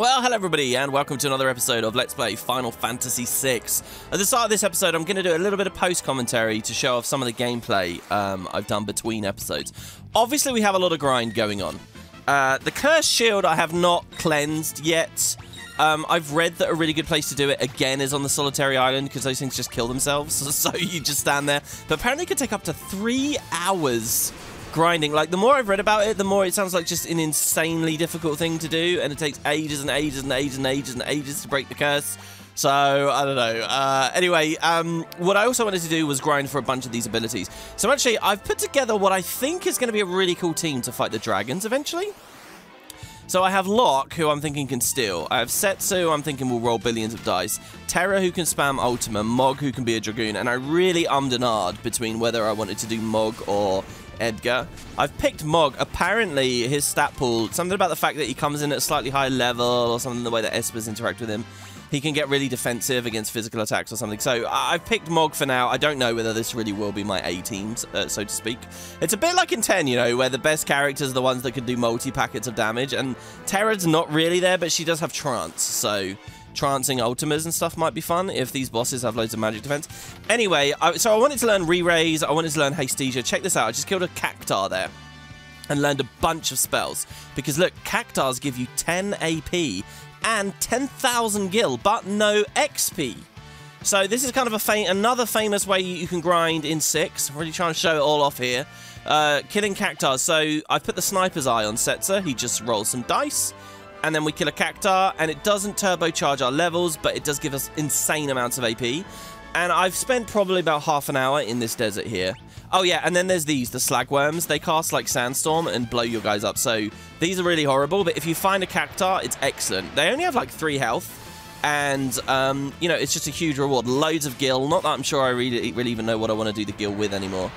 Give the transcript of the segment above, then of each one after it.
Well, hello everybody, and welcome to another episode of Let's Play Final Fantasy VI. At the start of this episode, I'm going to do a little bit of post-commentary to show off some of the gameplay um, I've done between episodes. Obviously, we have a lot of grind going on. Uh, the Cursed Shield I have not cleansed yet. Um, I've read that a really good place to do it, again, is on the Solitary Island, because those things just kill themselves, so you just stand there. But apparently it could take up to three hours grinding. Like, the more I've read about it, the more it sounds like just an insanely difficult thing to do, and it takes ages and ages and ages and ages and ages to break the curse. So, I don't know. Uh, anyway, um, what I also wanted to do was grind for a bunch of these abilities. So, actually, I've put together what I think is going to be a really cool team to fight the dragons eventually. So I have Locke, who I'm thinking can steal. I have Setzer, who I'm thinking will roll billions of dice. Terra, who can spam Ultima. Mog, who can be a Dragoon. And I really ummed and between whether I wanted to do Mog or Edgar. I've picked Mog. Apparently, his stat pool, something about the fact that he comes in at a slightly higher level or something the way that Espers interact with him. He can get really defensive against physical attacks or something. So I've picked Mog for now. I don't know whether this really will be my A teams, uh, so to speak. It's a bit like in 10, you know, where the best characters are the ones that can do multi-packets of damage. And Terra's not really there, but she does have Trance. So trancing ultimas and stuff might be fun if these bosses have loads of magic defense. Anyway, I, so I wanted to learn re-raise, I wanted to learn Hestesia. Check this out, I just killed a Cactuar there and learned a bunch of spells. Because look, Cactuars give you 10 AP and 10,000 gil, but no XP. So this is kind of a fa another famous way you can grind in 6. I'm really trying to show it all off here. Uh, killing Cactuars. So I put the Sniper's Eye on Setzer. He just rolls some dice. And then we kill a Cactuar, and it doesn't turbocharge our levels, but it does give us insane amounts of AP. And I've spent probably about half an hour in this desert here. Oh yeah, and then there's these, the slagworms. They cast like sandstorm and blow your guys up. So these are really horrible, but if you find a cactuar, it's excellent. They only have like three health. And, um, you know, it's just a huge reward. Loads of gil. Not that I'm sure I really, really even know what I want to do the gil with anymore.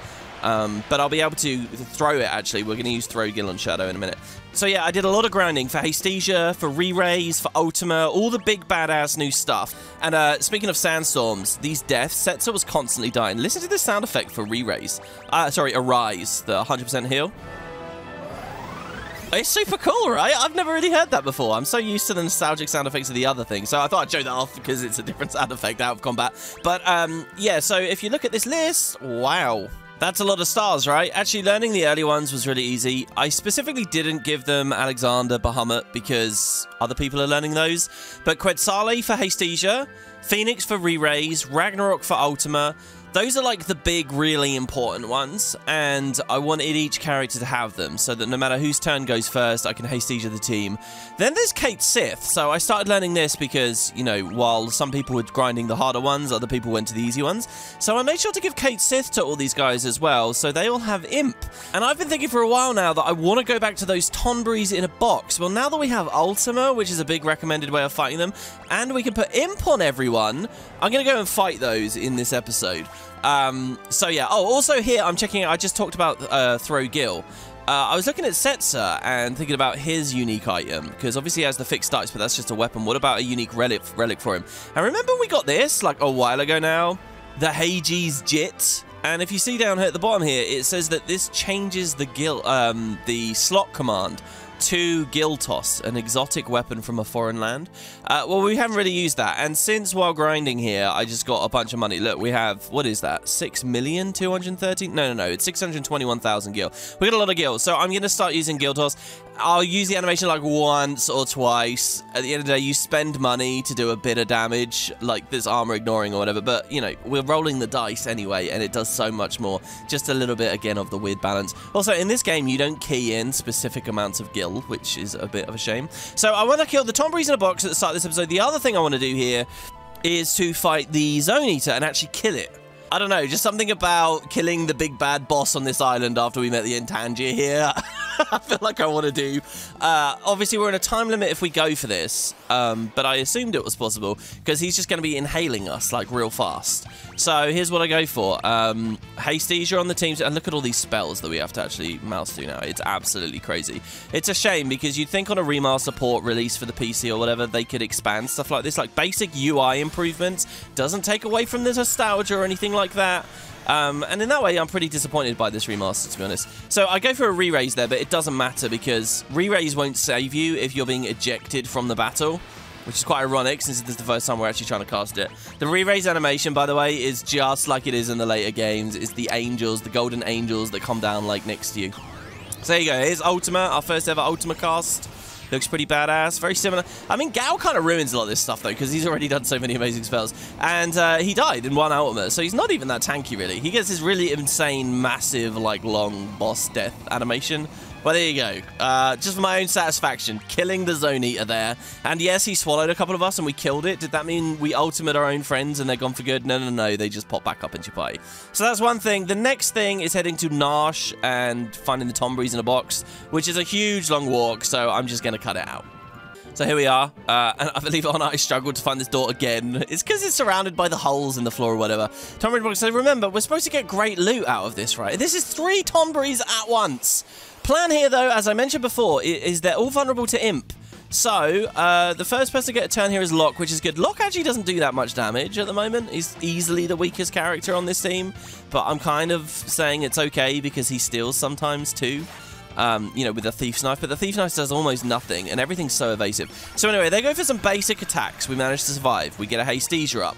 Um, but I'll be able to throw it, actually. We're going to use Throw Gil on Shadow in a minute. So yeah, I did a lot of grinding for Hestesia, for Re-Raise, for Ultima, all the big badass new stuff. And uh, speaking of sandstorms, these deaths, Setzer was constantly dying. Listen to this sound effect for Re-Raise. Uh, sorry, Arise, the 100% heal. It's super cool, right? I've never really heard that before. I'm so used to the nostalgic sound effects of the other thing, so I thought I'd show that off because it's a different sound effect out of combat. But um, yeah, so if you look at this list, wow, that's a lot of stars, right? Actually, learning the early ones was really easy. I specifically didn't give them Alexander Bahamut because other people are learning those. But Quetzalli for Hestesia, Phoenix for Re-Raise, Ragnarok for Ultima, those are like the big, really important ones, and I wanted each character to have them so that no matter whose turn goes first, I can Hestesia the team. Then there's Cait Sith, so I started learning this because, you know, while some people were grinding the harder ones, other people went to the easy ones. So I made sure to give Cait Sith to all these guys as well, so they all have Imp. And I've been thinking for a while now that I want to go back to those Tonberries in a box. Well, now that we have Ultima, which is a big recommended way of fighting them, and we can put Imp on everyone, I'm going to go and fight those in this episode. Um, so yeah. Oh, also here I'm checking. I just talked about uh, throw Gil. Uh, I was looking at Setzer and thinking about his unique item because obviously he has the fixed dice, but that's just a weapon. What about a unique relic relic for him? And remember we got this like a while ago now, the Hades Jit. And if you see down here at the bottom here, it says that this changes the Gil, um, the slot command to Gil Toss, an exotic weapon from a foreign land. Uh, well, we haven't really used that, and since while grinding here, I just got a bunch of money. Look, we have, what is that, 6,230? No, no, no, it's 621,000 gil. We got a lot of gil, so I'm going to start using Gil Toss. I'll use the animation like once or twice. At the end of the day, you spend money to do a bit of damage, like this armor ignoring or whatever, but, you know, we're rolling the dice anyway, and it does so much more. Just a little bit, again, of the weird balance. Also, in this game, you don't key in specific amounts of gil, which is a bit of a shame. So I want to kill the Tonberries in a box at the start of this episode. The other thing I want to do here is to fight the Zone Eater and actually kill it. I don't know, just something about killing the big bad boss on this island after we met the Intangir here. I feel like I want to do. Uh, obviously, we're in a time limit if we go for this, um, but I assumed it was possible because he's just going to be inhaling us like real fast. So here's what I go for. Um, Hestesia on the team, and look at all these spells that we have to actually mouse through now. It's absolutely crazy. It's a shame because you'd think on a remaster support release for the PC or whatever, they could expand stuff like this. Like basic UI improvements doesn't take away from the nostalgia or anything like that. Um, and in that way, I'm pretty disappointed by this remaster, to be honest. So I go for a re-raise there, but it doesn't matter because re-raise won't save you if you're being ejected from the battle which is quite ironic since this is the first time we're actually trying to cast it. The re-raise animation, by the way, is just like it is in the later games. It's the angels, the golden angels that come down like next to you. So there you go. Here's Ultima, our first ever Ultima cast. Looks pretty badass. Very similar. I mean, Gau kind of ruins a lot of this stuff, though, because he's already done so many amazing spells. And uh, he died in one Ultima, so he's not even that tanky, really. He gets this really insane, massive, like, long boss death animation. Well, there you go. Uh, just for my own satisfaction, killing the Zone Eater there. And yes, he swallowed a couple of us and we killed it. Did that mean we ultimate our own friends and they're gone for good? No, no, no. They just pop back up into play. So that's one thing. The next thing is heading to Narshe and finding the Tonberries in a box, which is a huge long walk, so I'm just going to cut it out. So here we are, uh, and I believe on I struggled to find this door again. It's because it's surrounded by the holes in the floor or whatever. Tonberry box. So remember, we're supposed to get great loot out of this, right? This is three Tonberries at once. Plan here, though, as I mentioned before, is they're all vulnerable to Imp. So, uh, the first person to get a turn here is Locke, which is good. Locke actually doesn't do that much damage at the moment. He's easily the weakest character on this team, but I'm kind of saying it's okay because he steals sometimes too. Um, you know, with the Thief's Knife, but the Thief's Knife does almost nothing, and everything's so evasive. So anyway, they go for some basic attacks. We manage to survive. We get a Hastesia up.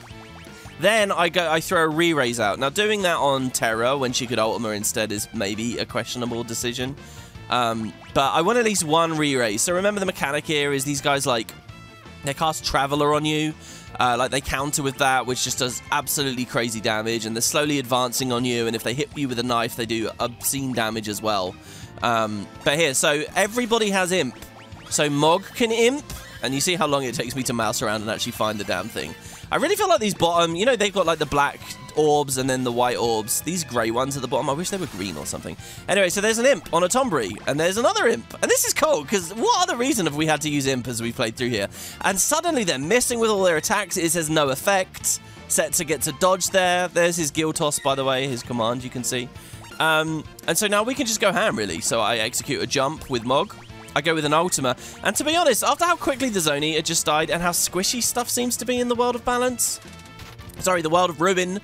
Then I go, I throw a re-raise out. Now, doing that on Terra when she could Ultima instead is maybe a questionable decision. Um, but I want at least one re-raise. So remember the mechanic here is these guys, like, they cast Traveler on you. Uh, like, they counter with that, which just does absolutely crazy damage. And they're slowly advancing on you. And if they hit you with a knife, they do obscene damage as well. Um, but here, so everybody has Imp. So Mog can Imp. And you see how long it takes me to mouse around and actually find the damn thing. I really feel like these bottom, you know, they've got like the black orbs and then the white orbs. These grey ones at the bottom, I wish they were green or something. Anyway, so there's an imp on a Tonberry, and there's another imp. And this is cool, because what other reason have we had to use imp as we played through here? And suddenly they're missing with all their attacks. It says no effect. Setzer gets a dodge there. There's his Gil Toss, by the way, his command, you can see. Um, and so now we can just go ham, really. So I execute a jump with Mog. I go with an Ultima. And to be honest, after how quickly the Zone Eater just died and how squishy stuff seems to be in the world of balance, sorry, the world of Ruin,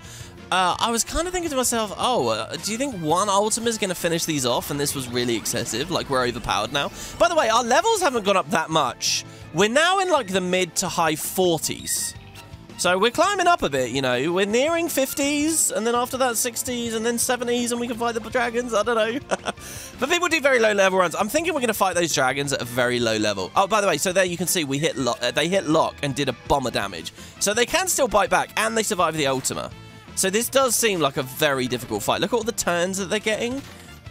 uh, I was kind of thinking to myself, oh, uh, do you think one Ultima is going to finish these off and this was really excessive? Like, we're overpowered now. By the way, our levels haven't gone up that much. We're now in, like, the mid to high 40s. So we're climbing up a bit, you know. We're nearing 50s, and then after that 60s, and then 70s, and we can fight the dragons. I don't know. but people do very low level runs. I'm thinking we're going to fight those dragons at a very low level. Oh, by the way, so there you can see we hit uh, they hit Locke and did a bomber damage. So they can still bite back, and they survive the Ultima. So this does seem like a very difficult fight. Look at all the turns that they're getting.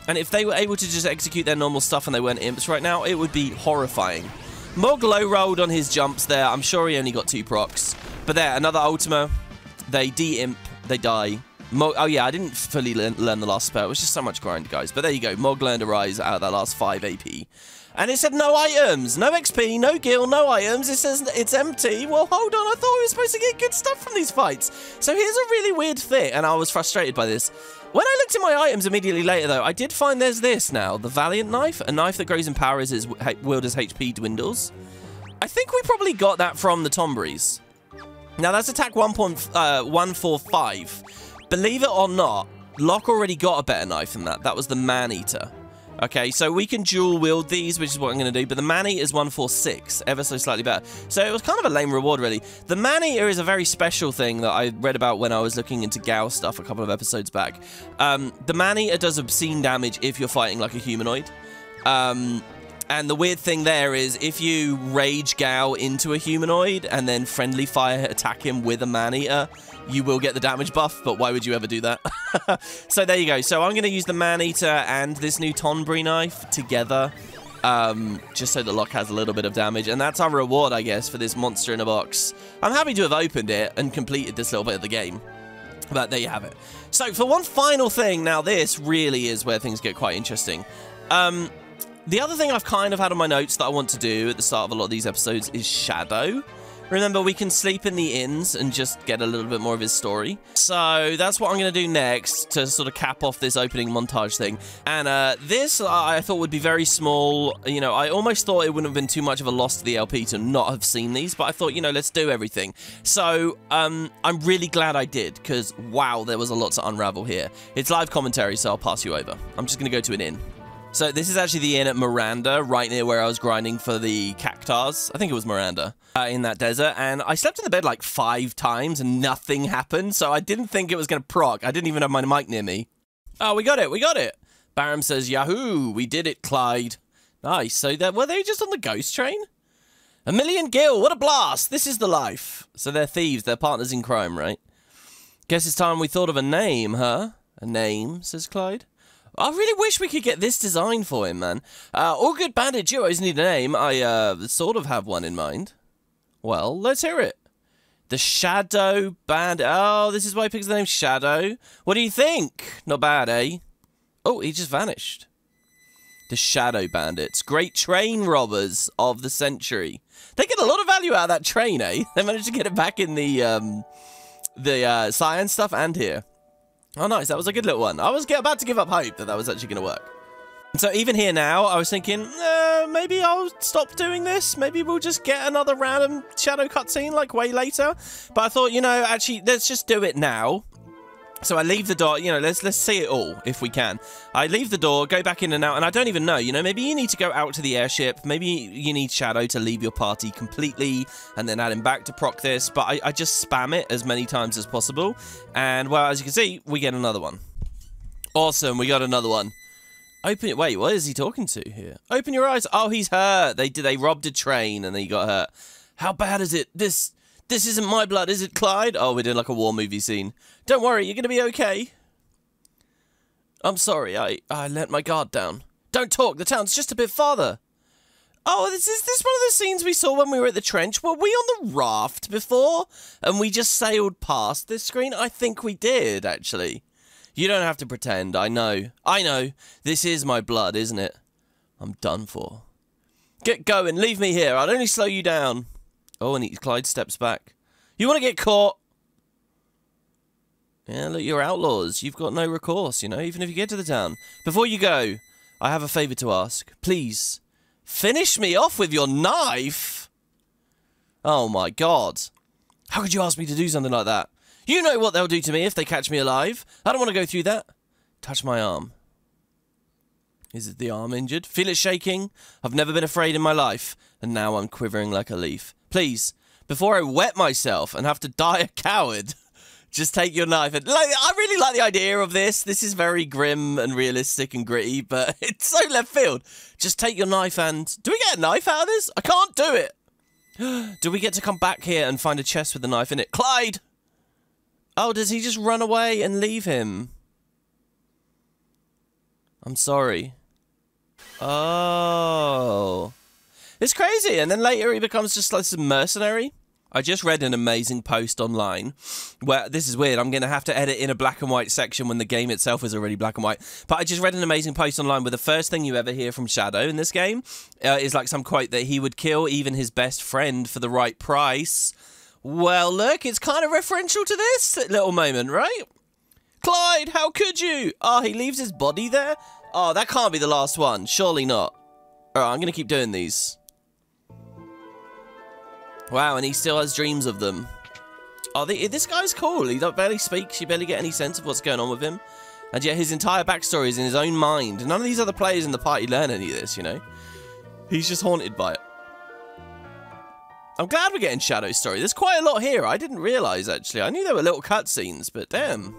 And if they were able to just execute their normal stuff and they weren't imps right now, it would be horrifying. Mog low rolled on his jumps there. I'm sure he only got two procs. But there, another Ultima. They de-imp, they die. Mo oh yeah, I didn't fully learn, learn, the last spell. It was just so much grind, guys. But there you go. Mog learned a rise out of that last 5 AP. And it said no items, no XP, no gil, no items. It says it's empty. Well, hold on. I thought we were supposed to get good stuff from these fights. So here's a really weird fit, and I was frustrated by this. When I looked at my items immediately later, though, I did find there's this now. The Valiant Knife, a knife that grows in power as its wielder's HP dwindles. I think we probably got that from the Tonberries. Now, that's attack 1.145. Uh, Believe it or not, Locke already got a better knife than that. That was the Man-Eater. Okay, so we can dual wield these, which is what I'm going to do, but the Man-Eater is 146, ever so slightly better. So it was kind of a lame reward, really. The Man-Eater is a very special thing that I read about when I was looking into Gau stuff a couple of episodes back. Um, the Man-Eater does obscene damage if you're fighting like a humanoid. Um, and the weird thing there is if you rage Gau into a humanoid and then friendly fire attack him with a man-eater, you will get the damage buff, but why would you ever do that? so there you go. So I'm going to use the man-eater and this new Tonberry knife together. Um, just so the Locke has a little bit of damage. And that's our reward, I guess, for this monster in a box. I'm happy to have opened it and completed this little bit of the game. But there you have it. So for one final thing, now this really is where things get quite interesting. Um, the other thing I've kind of had on my notes that I want to do at the start of a lot of these episodes is Shadow. Remember, we can sleep in the inns and just get a little bit more of his story. So that's what I'm going to do next to sort of cap off this opening montage thing. And uh, this I thought would be very small. You know, I almost thought it wouldn't have been too much of a loss to the LP to not have seen these, but I thought, you know, let's do everything. So um, I'm really glad I did because, wow, there was a lot to unravel here. It's live commentary, so I'll pass you over. I'm just going to go to an inn. So this is actually the inn at Maranda, right near where I was grinding for the cactuars. I think it was Maranda uh, in that desert. And I slept in the bed like five times and nothing happened. So I didn't think it was going to proc. I didn't even have my mic near me. Oh, we got it. We got it. Baram says, Yahoo! We did it, Clyde. Nice. So that, were they just on the ghost train? A million gil. What a blast. This is the life. So they're thieves. They're partners in crime, right? Guess it's time we thought of a name, huh? A name, says Clyde. I really wish we could get this design for him, man. Uh, all good bandit duos need a name. I uh, sort of have one in mind. Well, let's hear it. The Shadow Bandit. Oh, this is why he picks the name Shadow. What do you think? Not bad, eh? Oh, he just vanished. The Shadow Bandits. Great train robbers of the century. They get a lot of value out of that train, eh? They managed to get it back in the, um, the uh, Cyan stuff and here. Oh, nice. That was a good little one. I was about to give up hope that that was actually going to work. So even here now, I was thinking, eh, maybe I'll stop doing this. Maybe we'll just get another random shadow cutscene like way later. But I thought, you know, actually, let's just do it now. So I leave the door, you know, let's let's see it all if we can. I leave the door, go back in and out, and I don't even know, you know, maybe you need to go out to the airship, maybe you need Shadow to leave your party completely and then add him back to proc this, but I, I just spam it as many times as possible. And well, as you can see, we get another one. Awesome, we got another one. Open it. Wait, what is he talking to here? Open your eyes. Oh, he's hurt. They did. They robbed a train and he got hurt. How bad is it? This this isn't my blood, is it, Clyde? Oh, we're doing like a war movie scene. Don't worry, you're to be okay. I'm sorry, I, I let my guard down. Don't talk, the town's just a bit farther. Oh, this is this one of the scenes we saw when we were at the trench? Were we on the raft before? And we just sailed past this screen? I think we did, actually. You don't have to pretend, I know. I know. This is my blood, isn't it? I'm done for. Get going, leave me here, I'll only slow you down. Oh, and he, Clyde steps back. You want to get caught? Yeah, look, you're outlaws. You've got no recourse, you know, even if you get to the town. Before you go, I have a favour to ask. Please, finish me off with your knife? Oh my god. How could you ask me to do something like that? You know what they'll do to me if they catch me alive. I don't want to go through that. Touch my arm. Is it the arm injured? Feel it shaking? I've never been afraid in my life, and now I'm quivering like a leaf. Please, before I wet myself and have to die a coward, just take your knife and like I really like the idea of this. This is very grim and realistic and gritty, but it's so left field. Just take your knife and do we get a knife out of this? I can't do it. do we get to come back here and find a chest with a knife in it? Clyde! Oh, does he just run away and leave him? I'm sorry. Oh. It's crazy. And then later he becomes just like some mercenary. I just read an amazing post online where this is weird. I'm going to have to edit in a black and white section when the game itself is already black and white. But I just read an amazing post online where the first thing you ever hear from Shadow in this game uh, is like some quote that he would kill even his best friend for the right price. Well, look, it's kind of referential to this little moment, right? Clyde, how could you? Oh, he leaves his body there? Oh, that can't be the last one. Surely not. All right, I'm going to keep doing these. Wow, and he still has dreams of them. Oh, the, this guy's cool. He barely speaks. You barely get any sense of what's going on with him. And yet his entire backstory is in his own mind. None of these other players in the party learn any of this, you know? He's just haunted by it. I'm glad we're getting Shadow's story. There's quite a lot here. I didn't realise, actually. I knew there were little cutscenes, but damn.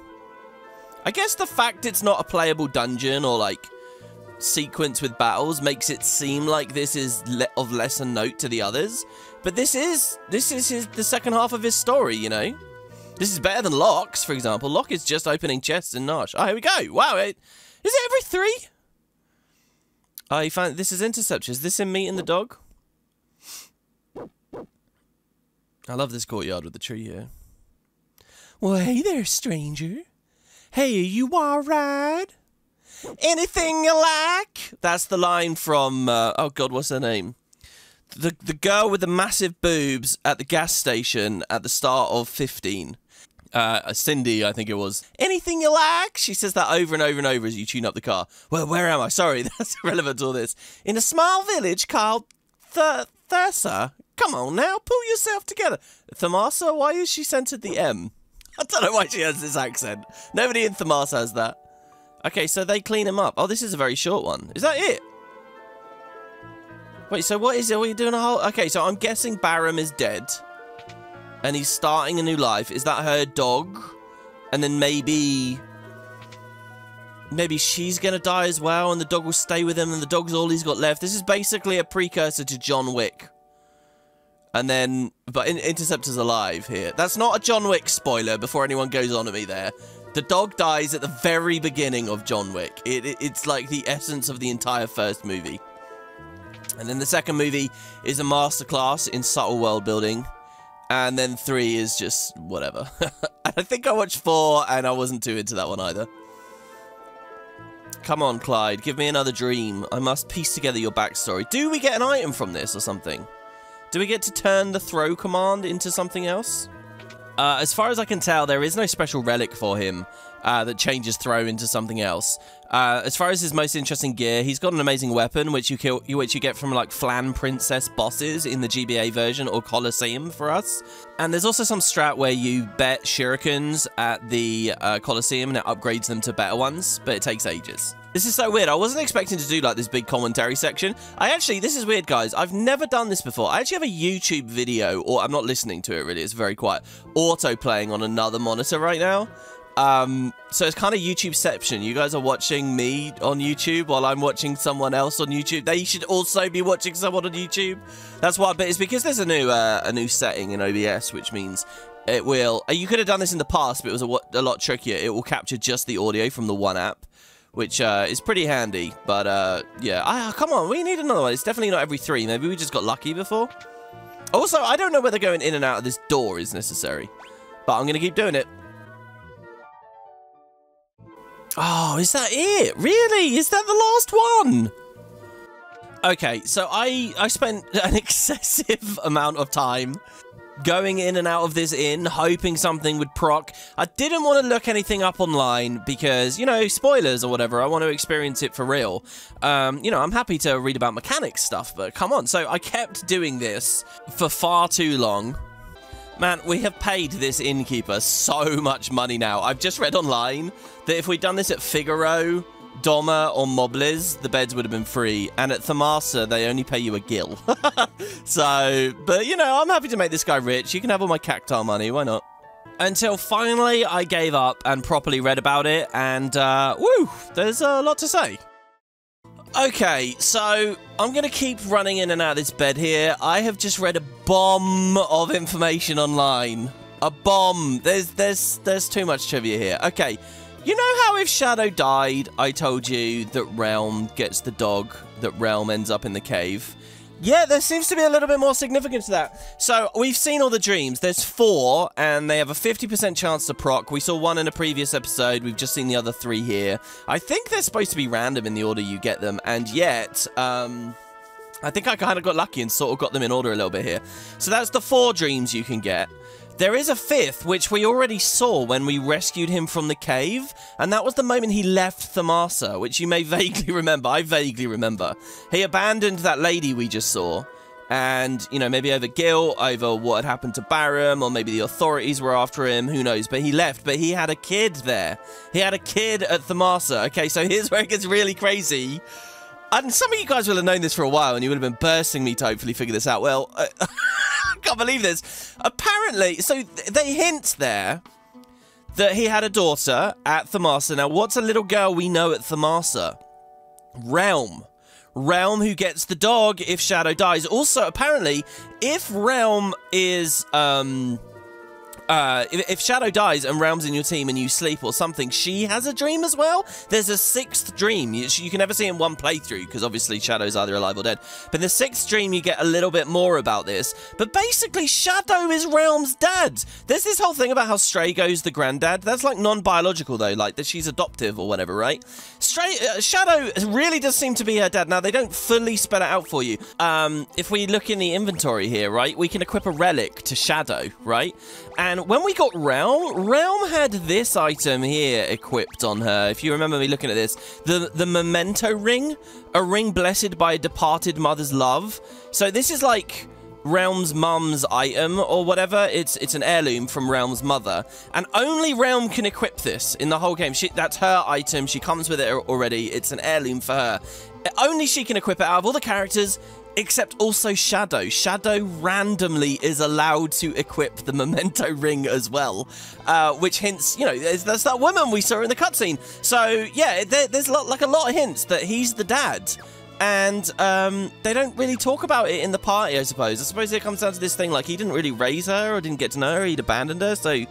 I guess the fact it's not a playable dungeon or, like, sequence with battles makes it seem like this is le of lesser note to the others. But this is this is his the second half of his story, you know. This is better than Locke's, for example. Locke is just opening chests in Narshe. Oh, here we go. Wow, it, is it every three? Oh, you found this is Interceptor. Is this him meeting the dog? I love this courtyard with the tree here. Well, hey there, stranger. Hey, are you alright? Anything you like? That's the line from, uh, oh god, what's her name? The the girl with the massive boobs at the gas station at the start of 15. Uh, Cindy, I think it was. Anything you like? She says that over and over and over as you tune up the car. Well, where am I? Sorry, that's irrelevant to all this. In a small village called Th- Thursa. Come on now, pull yourself together. Thamasa, why is she centered the M? I don't know why she has this accent. Nobody in Thamasa has that. Okay, so they clean him up. Oh, this is a very short one. Is that it? Wait, so what is it? Are doing a whole... Okay, so I'm guessing Baram is dead. And he's starting a new life. Is that her dog? And then maybe... Maybe she's going to die as well, and the dog will stay with him, and the dog's all he's got left. This is basically a precursor to John Wick. And then... But Interceptor's alive here. That's not a John Wick spoiler before anyone goes on at me there. The dog dies at the very beginning of John Wick. It, it, it's like the essence of the entire first movie. And then the second movie is a masterclass in subtle world building. And then three is just whatever. I think I watched four and I wasn't too into that one either. Come on, Clyde, give me another dream. I must piece together your backstory. Do we get an item from this or something? Do we get to turn the throw command into something else? Uh, as far as I can tell, there is no special relic for him uh, that changes throw into something else. Uh, as far as his most interesting gear, he's got an amazing weapon, which you kill, which you get from like Flan Princess bosses in the GBA version or Colosseum for us. And there's also some strat where you bet shurikens at the uh, Colosseum and it upgrades them to better ones, but it takes ages. This is so weird. I wasn't expecting to do like this big commentary section. I actually, this is weird, guys. I've never done this before. I actually have a YouTube video, or I'm not listening to it really. It's very quiet. Auto playing on another monitor right now. Um, so it's kind of YouTubeception. You guys are watching me on YouTube while I'm watching someone else on YouTube. They should also be watching someone on YouTube. That's why, but it's because there's a new uh, a new setting in OBS, which means it will. Uh, you could have done this in the past, but it was a, a lot trickier. It will capture just the audio from the one app, which uh, is pretty handy. But uh, yeah, ah, come on, we need another one. It's definitely not every three. Maybe we just got lucky before. Also, I don't know whether going in and out of this door is necessary, but I'm going to keep doing it. Oh, is that it? Really? Is that the last one? Okay, so I, I spent an excessive amount of time going in and out of this inn, hoping something would proc. I didn't want to look anything up online because, you know, spoilers or whatever. I want to experience it for real. Um, you know, I'm happy to read about mechanics stuff, but come on. So I kept doing this for far too long. Man, we have paid this innkeeper so much money now. I've just read online that if we'd done this at Figaro, Doma, or Mobliz, the beds would have been free. And at Thamasa, they only pay you a gil. so, but you know, I'm happy to make this guy rich. You can have all my cacti money, why not? Until finally I gave up and properly read about it, and uh, woo, there's a lot to say. Okay, so I'm going to keep running in and out of this bed here. I have just read a bomb of information online. A bomb. There's there's there's too much trivia here. Okay. You know how if Shadow died, I told you that Relm gets the dog, that Relm ends up in the cave? Yeah, there seems to be a little bit more significance to that. So, we've seen all the dreams. There's four, and they have a 50% chance to proc. We saw one in a previous episode. We've just seen the other three here. I think they're supposed to be random in the order you get them, and yet, um... I think I kind of got lucky and sort of got them in order a little bit here. So that's the four dreams you can get. There is a fifth, which we already saw when we rescued him from the cave, and that was the moment he left Thamasa, which you may vaguely remember. I vaguely remember. He abandoned that lady we just saw, and, you know, maybe over guilt, over what had happened to Baram, or maybe the authorities were after him, who knows, but he left, but he had a kid there. He had a kid at Thamasa. Okay, so here's where it gets really crazy. And some of you guys will have known this for a while, and you would have been bursting me to hopefully figure this out. Well, uh, I can't believe this. Apparently, so they hint there that he had a daughter at Thamasa. Now, what's a little girl we know at Thamasa? Relm. Relm who gets the dog if Shadow dies. Also, apparently, if Relm is um, uh, if, if, Shadow dies and Relm's in your team and you sleep or something, she has a dream as well. There's a sixth dream. You, you can never see in one playthrough because obviously Shadow's either alive or dead. But in the sixth dream, you get a little bit more about this. But basically, Shadow is Relm's dad. There's this whole thing about how Strago's the granddad. That's like non-biological though, like that she's adoptive or whatever, right? Stray, uh, Shadow really does seem to be her dad. Now, they don't fully spell it out for you. Um, if we look in the inventory here, right, we can equip a relic to Shadow, right? And when we got Relm, Relm had this item here equipped on her. If you remember me looking at this, the, the Memento Ring, a ring blessed by a departed mother's love. So this is like Relm's mum's item or whatever. It's it's an heirloom from Relm's mother, and only Relm can equip this in the whole game. She, that's her item. She comes with it already. It's an heirloom for her. Only she can equip it out of all the characters except also Shadow. Shadow randomly is allowed to equip the Memento Ring as well, uh, which hints, you know, that's that woman we saw in the cutscene. So yeah, there, there's like a lot of hints that he's the dad. And um, they don't really talk about it in the party, I suppose. I suppose it comes down to this thing like he didn't really raise her or didn't get to know her, he'd abandoned her, so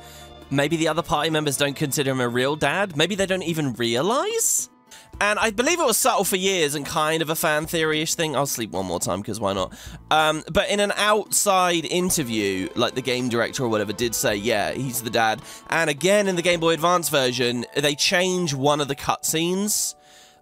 maybe the other party members don't consider him a real dad. Maybe they don't even realize? And I believe it was subtle for years and kind of a fan theory-ish thing. I'll sleep one more time because why not? Um, but in an outside interview, like the game director or whatever did say, yeah, he's the dad. And again, in the Game Boy Advance version, they change one of the cutscenes.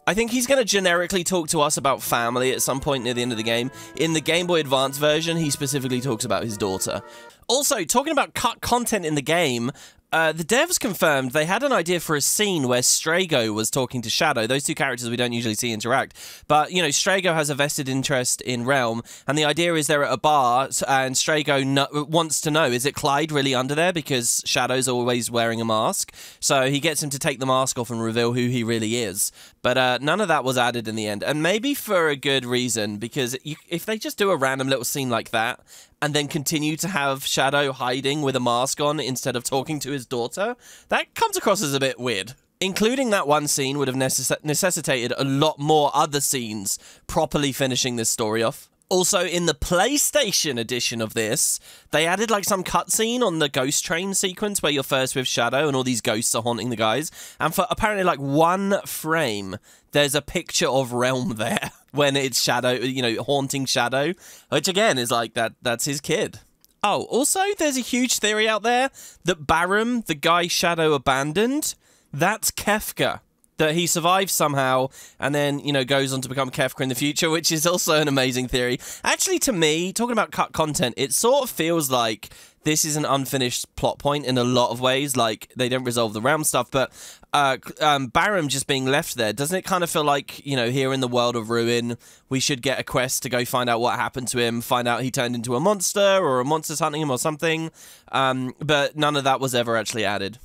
I think he's going to generically talk to us about family at some point near the end of the game. In the Game Boy Advance version, he specifically talks about his daughter. Also, talking about cut content in the game, uh, the devs confirmed they had an idea for a scene where Strago was talking to Shadow. Those two characters we don't usually see interact. But, you know, Strago has a vested interest in Relm, and the idea is they're at a bar, and Strago no wants to know, is it Clyde really under there? Because Shadow's always wearing a mask. So he gets him to take the mask off and reveal who he really is. But uh, none of that was added in the end. And maybe for a good reason, because you, if they just do a random little scene like that, and then continue to have Shadow hiding with a mask on instead of talking to his daughter, that comes across as a bit weird. Including that one scene would have necess necessitated a lot more other scenes properly finishing this story off. Also, in the PlayStation edition of this, they added like some cutscene on the ghost train sequence where you're first with Shadow and all these ghosts are haunting the guys. And for apparently like one frame, there's a picture of Relm there when it's Shadow, you know, haunting Shadow, which again is like that. That's his kid. Oh, also, there's a huge theory out there that Baram, the guy Shadow abandoned, that's Kefka that he survives somehow and then, you know, goes on to become Kefka in the future, which is also an amazing theory. Actually, to me, talking about cut content, it sort of feels like this is an unfinished plot point in a lot of ways. Like, they don't resolve the Relm stuff, but uh, um, Baram just being left there, doesn't it kind of feel like, you know, here in the world of Ruin, we should get a quest to go find out what happened to him, find out he turned into a monster or a monster's hunting him or something. Um, but none of that was ever actually added.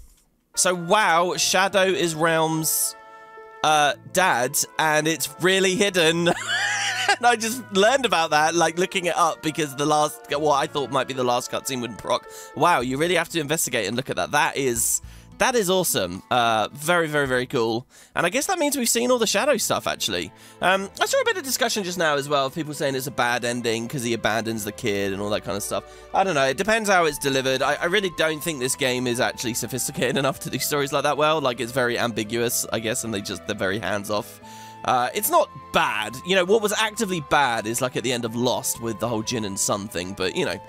So, wow, Shadow is Relm's uh, dad, and it's really hidden. and I just learned about that, like looking it up because the last, what I thought might be the last cutscene wouldn't proc. Wow, you really have to investigate and look at that. That is that is awesome. Uh, very, very, very cool. And I guess that means we've seen all the Shadow stuff, actually. Um, I saw a bit of discussion just now as well. of People saying it's a bad ending because he abandons the kid and all that kind of stuff. I don't know. It depends how it's delivered. I, I really don't think this game is actually sophisticated enough to do stories like that well. Like, it's very ambiguous, I guess, and they just, they're very hands-off. Uh, it's not bad. You know, what was actively bad is like at the end of Lost with the whole Jin and Sun thing, but, you know,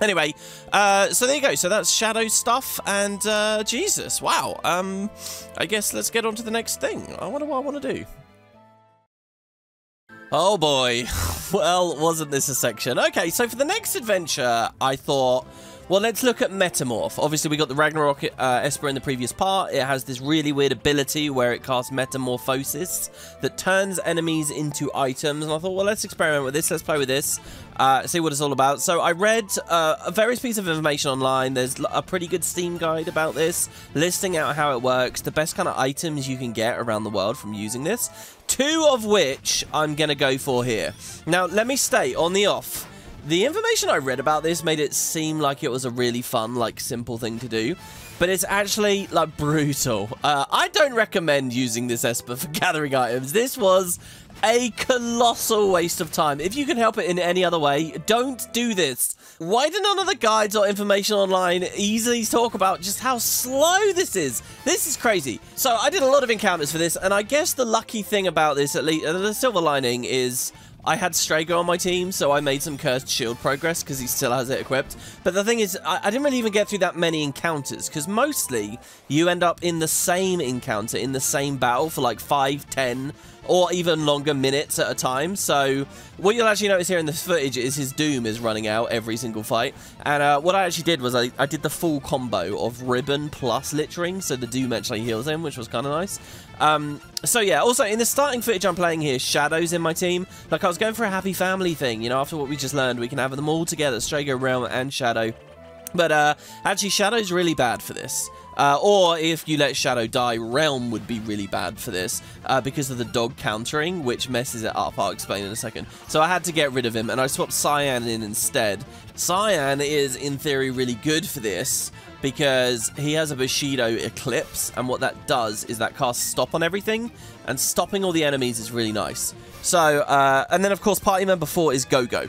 Anyway, uh, so there you go. So that's Shadow stuff, and uh, Jesus, wow. Um, I guess let's get on to the next thing. I wonder what I want to do. Oh boy. Well, wasn't this a section? Okay, so for the next adventure, I thought well, let's look at Metamorph. Obviously, we got the Ragnarok uh, Esper in the previous part. It has this really weird ability where it casts Metamorphosis that turns enemies into items. And I thought, well, let's experiment with this. Let's play with this, uh, see what it's all about. So I read uh, various piece of information online. There's a pretty good Steam guide about this, listing out how it works, the best kind of items you can get around the world from using this. Two of which I'm going to go for here. Now, let me state on the off The information I read about this made it seem like it was a really fun, like, simple thing to do. But it's actually, like, brutal. Uh, I don't recommend using this Esper for gathering items. This was a colossal waste of time. If you can help it in any other way, don't do this. Why do none of the guides or information online easily talk about just how slow this is? This is crazy. So I did a lot of encounters for this, and I guess the lucky thing about this, at least, uh, the silver lining is... I had Strago on my team, so I made some Cursed Shield progress because he still has it equipped. But the thing is, I, I didn't really even get through that many encounters because mostly you end up in the same encounter, in the same battle for like 5, 10, or even longer minutes at a time. So what you'll actually notice here in this footage is his Doom is running out every single fight. And uh, what I actually did was I, I did the full combo of Ribbon plus Lich so the Doom actually heals him, which was kind of nice. Um, so yeah, also in the starting footage I'm playing here, Shadow's in my team. Like I was going for a happy family thing, you know, after what we just learned, we can have them all together, Strago, Relm, and Shadow. But uh, actually, Shadow's really bad for this. Uh, or if you let Shadow die, Relm would be really bad for this uh, because of the dog countering, which messes it up. I'll explain in a second. So I had to get rid of him, and I swapped Cyan in instead. Cyan is, in theory, really good for this because he has a Bushido Eclipse, and what that does is that casts Stop on everything, and stopping all the enemies is really nice. So, uh, and then of course, party member 4 is Gogo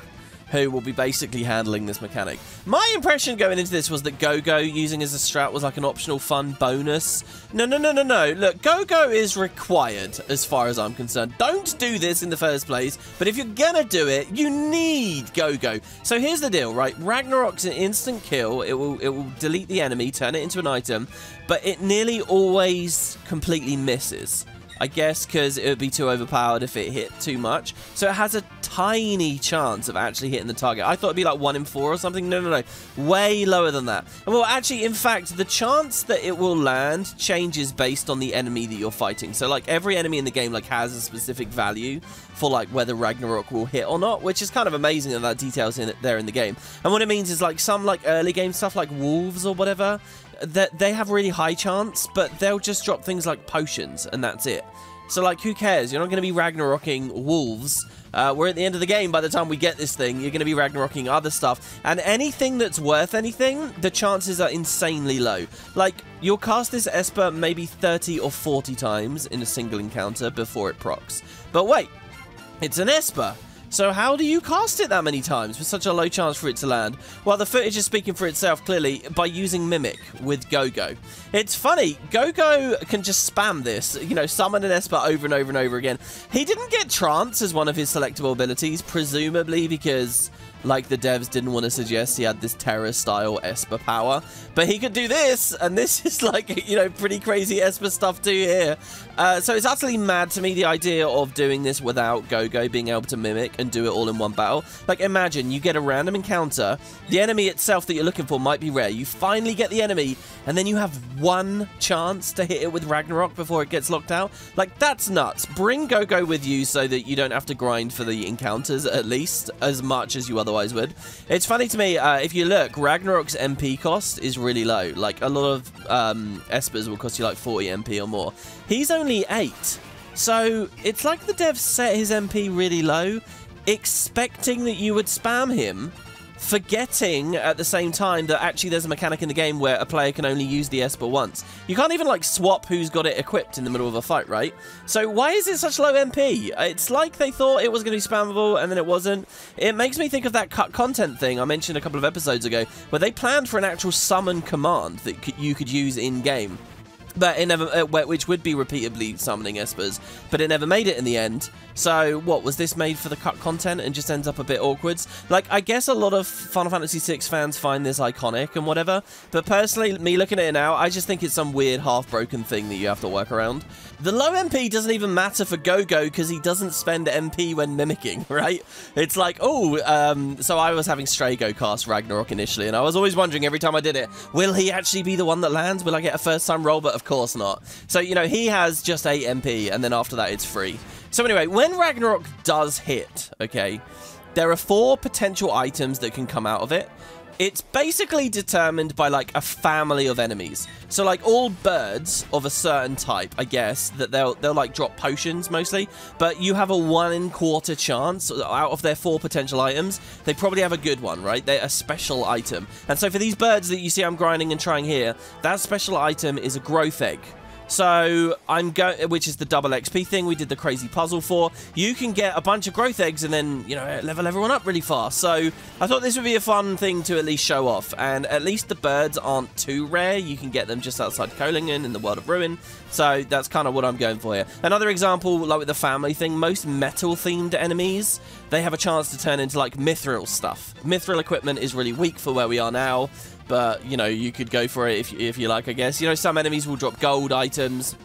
who will be basically handling this mechanic. My impression going into this was that Go-Go using as a strat was like an optional fun bonus. No, no, no, no, no. Look, Go-Go is required as far as I'm concerned. Don't do this in the first place, but if you're gonna do it, you need Go-Go. So here's the deal, right? Ragnarok's an instant kill. It will, it will delete the enemy, turn it into an item, but it nearly always completely misses. I guess because it would be too overpowered if it hit too much. So it has a tiny chance of actually hitting the target. I thought it'd be like 1 in 4 or something. No, no, no. Way lower than that. well, actually, in fact, the chance that it will land changes based on the enemy that you're fighting. So, like, every enemy in the game, like, has a specific value for, like, whether Ragnarok will hit or not, which is kind of amazing that that detail's in it there in the game. And what it means is, like, some, like, early game stuff, like Wolves or whatever, that they have really high chance, but they'll just drop things like potions, and that's it. So, like, who cares? You're not going to be Ragnaroking wolves. Uh, we're at the end of the game by the time we get this thing. You're going to be Ragnaroking other stuff. And anything that's worth anything, the chances are insanely low. Like, you'll cast this Esper maybe 30 or 40 times in a single encounter before it procs. But wait, it's an Esper. So how do you cast it that many times with such a low chance for it to land? Well, the footage is speaking for itself clearly by using Mimic with Gogo. It's funny, Gogo can just spam this, you know, summon an Esper over and over and over again. He didn't get Trance as one of his selectable abilities, presumably because like the devs didn't want to suggest he had this Terra-style Esper power. But he could do this, and this is like, you know, pretty crazy Esper stuff too here. Uh, so it's utterly mad to me the idea of doing this without Gogo being able to mimic and do it all in one battle. Like imagine you get a random encounter, the enemy itself that you're looking for might be rare, you finally get the enemy, and then you have one chance to hit it with Ragnarok before it gets locked out. Like that's nuts. Bring Gogo with you so that you don't have to grind for the encounters at least as much as you otherwise would. It's funny to me, uh, if you look, Ragnarok's MP cost is really low. Like a lot of um, Espers will cost you like 40 MP or more. He's only 8. So it's like the devs set his MP really low, expecting that you would spam him, forgetting at the same time that actually there's a mechanic in the game where a player can only use the Esper once. You can't even like swap who's got it equipped in the middle of a fight, right? So why is it such low MP? It's like they thought it was going to be spammable and then it wasn't. It makes me think of that cut content thing I mentioned a couple of episodes ago where they planned for an actual summon command that you could use in game but it never, uh, which would be repeatedly summoning Espers, but it never made it in the end. So, what was this made for the cut content and just ends up a bit awkward? Like, I guess a lot of Final Fantasy VI fans find this iconic and whatever, but personally, me looking at it now, I just think it's some weird half-broken thing that you have to work around. The low MP doesn't even matter for Gogo because he doesn't spend MP when mimicking, right? It's like, oh, um, so I was having Strago cast Ragnarok initially, and I was always wondering every time I did it, will he actually be the one that lands? Will I get a first-time roll? But of course not. So, you know, he has just 8 MP, and then after that, it's free. So anyway, when Ragnarok does hit, okay, there are four potential items that can come out of it. It's basically determined by like a family of enemies. So like all birds of a certain type, I guess, that they'll they'll like drop potions mostly, but you have a one in quarter chance out of their four potential items, they probably have a good one, right? They're a special item. And so for these birds that you see I'm grinding and trying here, that special item is a growth egg. So I'm going, which is the double XP thing we did the crazy puzzle for. You can get a bunch of growth eggs and then, you know, level everyone up really fast. So I thought this would be a fun thing to at least show off. And at least the birds aren't too rare. You can get them just outside Kohlingen in the World of Ruin. So that's kind of what I'm going for here. Another example, like with the family thing, most metal-themed enemies, they have a chance to turn into like mithril stuff. Mithril equipment is really weak for where we are now but you know you could go for it if, if you like I guess. You know some enemies will drop gold items.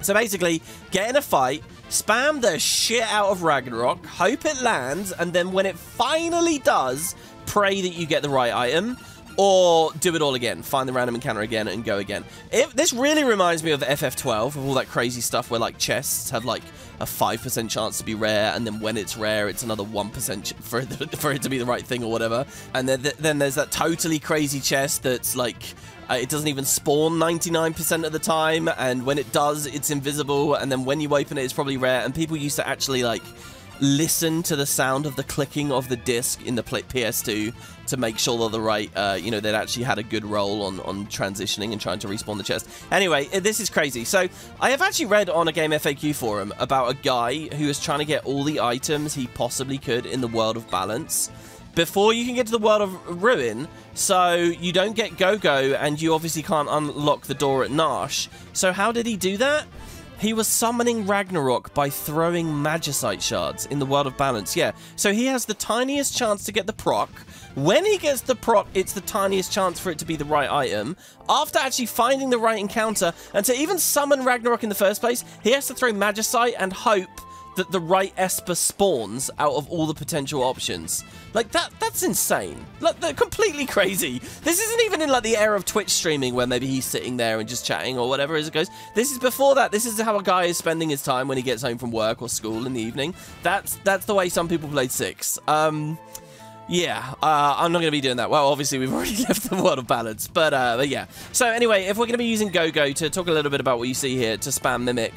So basically get in a fight spam the shit out of Ragnarok hope it lands and then when it finally does pray that you get the right item or do it all again. Find the random encounter again and go again. This really reminds me of FF12, of all that crazy stuff where like chests have like a 5% chance to be rare, and then when it's rare, it's another 1% for it, for it to be the right thing or whatever. And then, then there's that totally crazy chest that's like uh, it doesn't even spawn 99% of the time, and when it does, it's invisible, and then when you open it, it's probably rare, and people used to actually, like, listen to the sound of the clicking of the disc in the PS2 to make sure they're the right, uh, you know, they'd actually had a good role on, on transitioning and trying to respawn the chest. Anyway, this is crazy. So, I have actually read on a Game FAQ forum about a guy who is trying to get all the items he possibly could in the World of Balance before you can get to the World of Ruin, so you don't get Go-Go, and you obviously can't unlock the door at Narshe. So how did he do that? He was summoning Ragnarok by throwing Magicite shards in the World of Balance. Yeah, so he has the tiniest chance to get the proc. When he gets the proc, it's the tiniest chance for it to be the right item. After actually finding the right encounter, and to even summon Ragnarok in the first place, he has to throw Magicite and hope that the right Esper spawns out of all the potential options. Like that that's insane. Like they're completely crazy. This isn't even in like the era of Twitch streaming where maybe he's sitting there and just chatting or whatever as it goes. This is before that. This is how a guy is spending his time when he gets home from work or school in the evening. That's that's the way some people played six. Um yeah, uh, I'm not going to be doing that. Well, obviously, we've already left the world of balance, but, uh, but yeah. So anyway, if we're going to be using GoGo to talk a little bit about what you see here, to spam Mimic,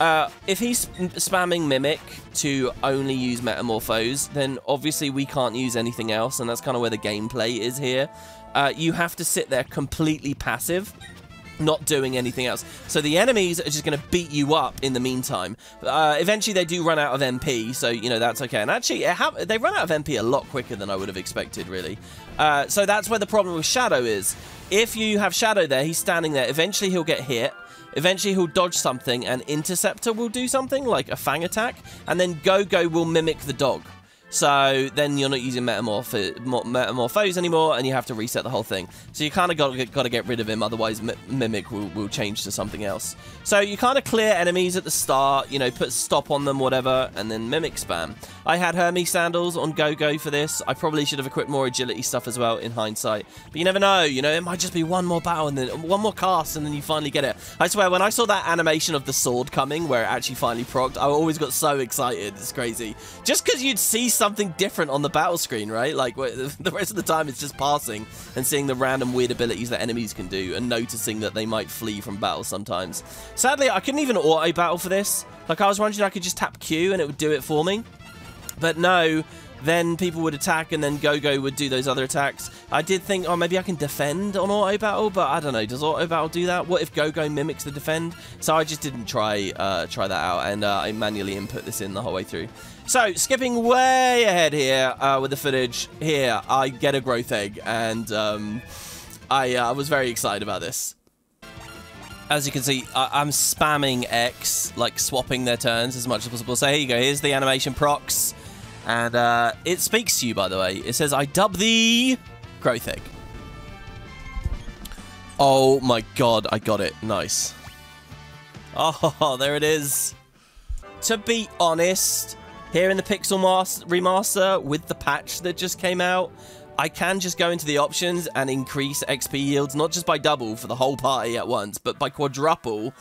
uh, if he's spamming Mimic to only use Metamorphose, then obviously we can't use anything else, and that's kind of where the gameplay is here. Uh, you have to sit there completely passive, not doing anything else. So the enemies are just going to beat you up in the meantime. Uh, eventually, they do run out of MP, so, you know, that's okay. And actually, they run out of MP a lot quicker than I would have expected, really. Uh, so that's where the problem with Shadow is. If you have Shadow there, he's standing there. Eventually, he'll get hit. Eventually he'll dodge something and Interceptor will do something, like a Fang attack, and then Go-Go will mimic the dog. So then you're not using Metamorph Metamorphose anymore, and you have to reset the whole thing. So you kind of got got to get rid of him, otherwise Mimic will, will change to something else. So you kind of clear enemies at the start, you know, put stop on them, whatever, and then Mimic spam. I had Hermes Sandals on Go-Go for this. I probably should have equipped more agility stuff as well in hindsight. But you never know, you know, it might just be one more battle and then one more cast and then you finally get it. I swear, when I saw that animation of the sword coming where it actually finally procced, I always got so excited. It's crazy. Just because you'd see something different on the battle screen, right? Like the rest of the time it's just passing and seeing the random weird abilities that enemies can do and noticing that they might flee from battle sometimes. Sadly, I couldn't even auto battle for this. Like I was wondering I could just tap Q and it would do it for me. But no, then people would attack and then Go-Go would do those other attacks. I did think, oh, maybe I can defend on auto battle, but I don't know. Does auto battle do that? What if Go-Go mimics the defend? So I just didn't try uh, try that out, and uh, I manually input this in the whole way through. So, skipping way ahead here uh, with the footage, here I get a growth egg, and um, I uh, was very excited about this. As you can see, I am spamming X, like swapping their turns as much as possible. So here you go, here's the animation procs, and uh, it speaks to you, by the way. It says, I dub the growth egg. Oh my god, I got it. Nice. Oh, there it is. To be honest, here in the Pixel Master Remaster, with the patch that just came out, I can just go into the options and increase XP yields, not just by double for the whole party at once, but by quadruple.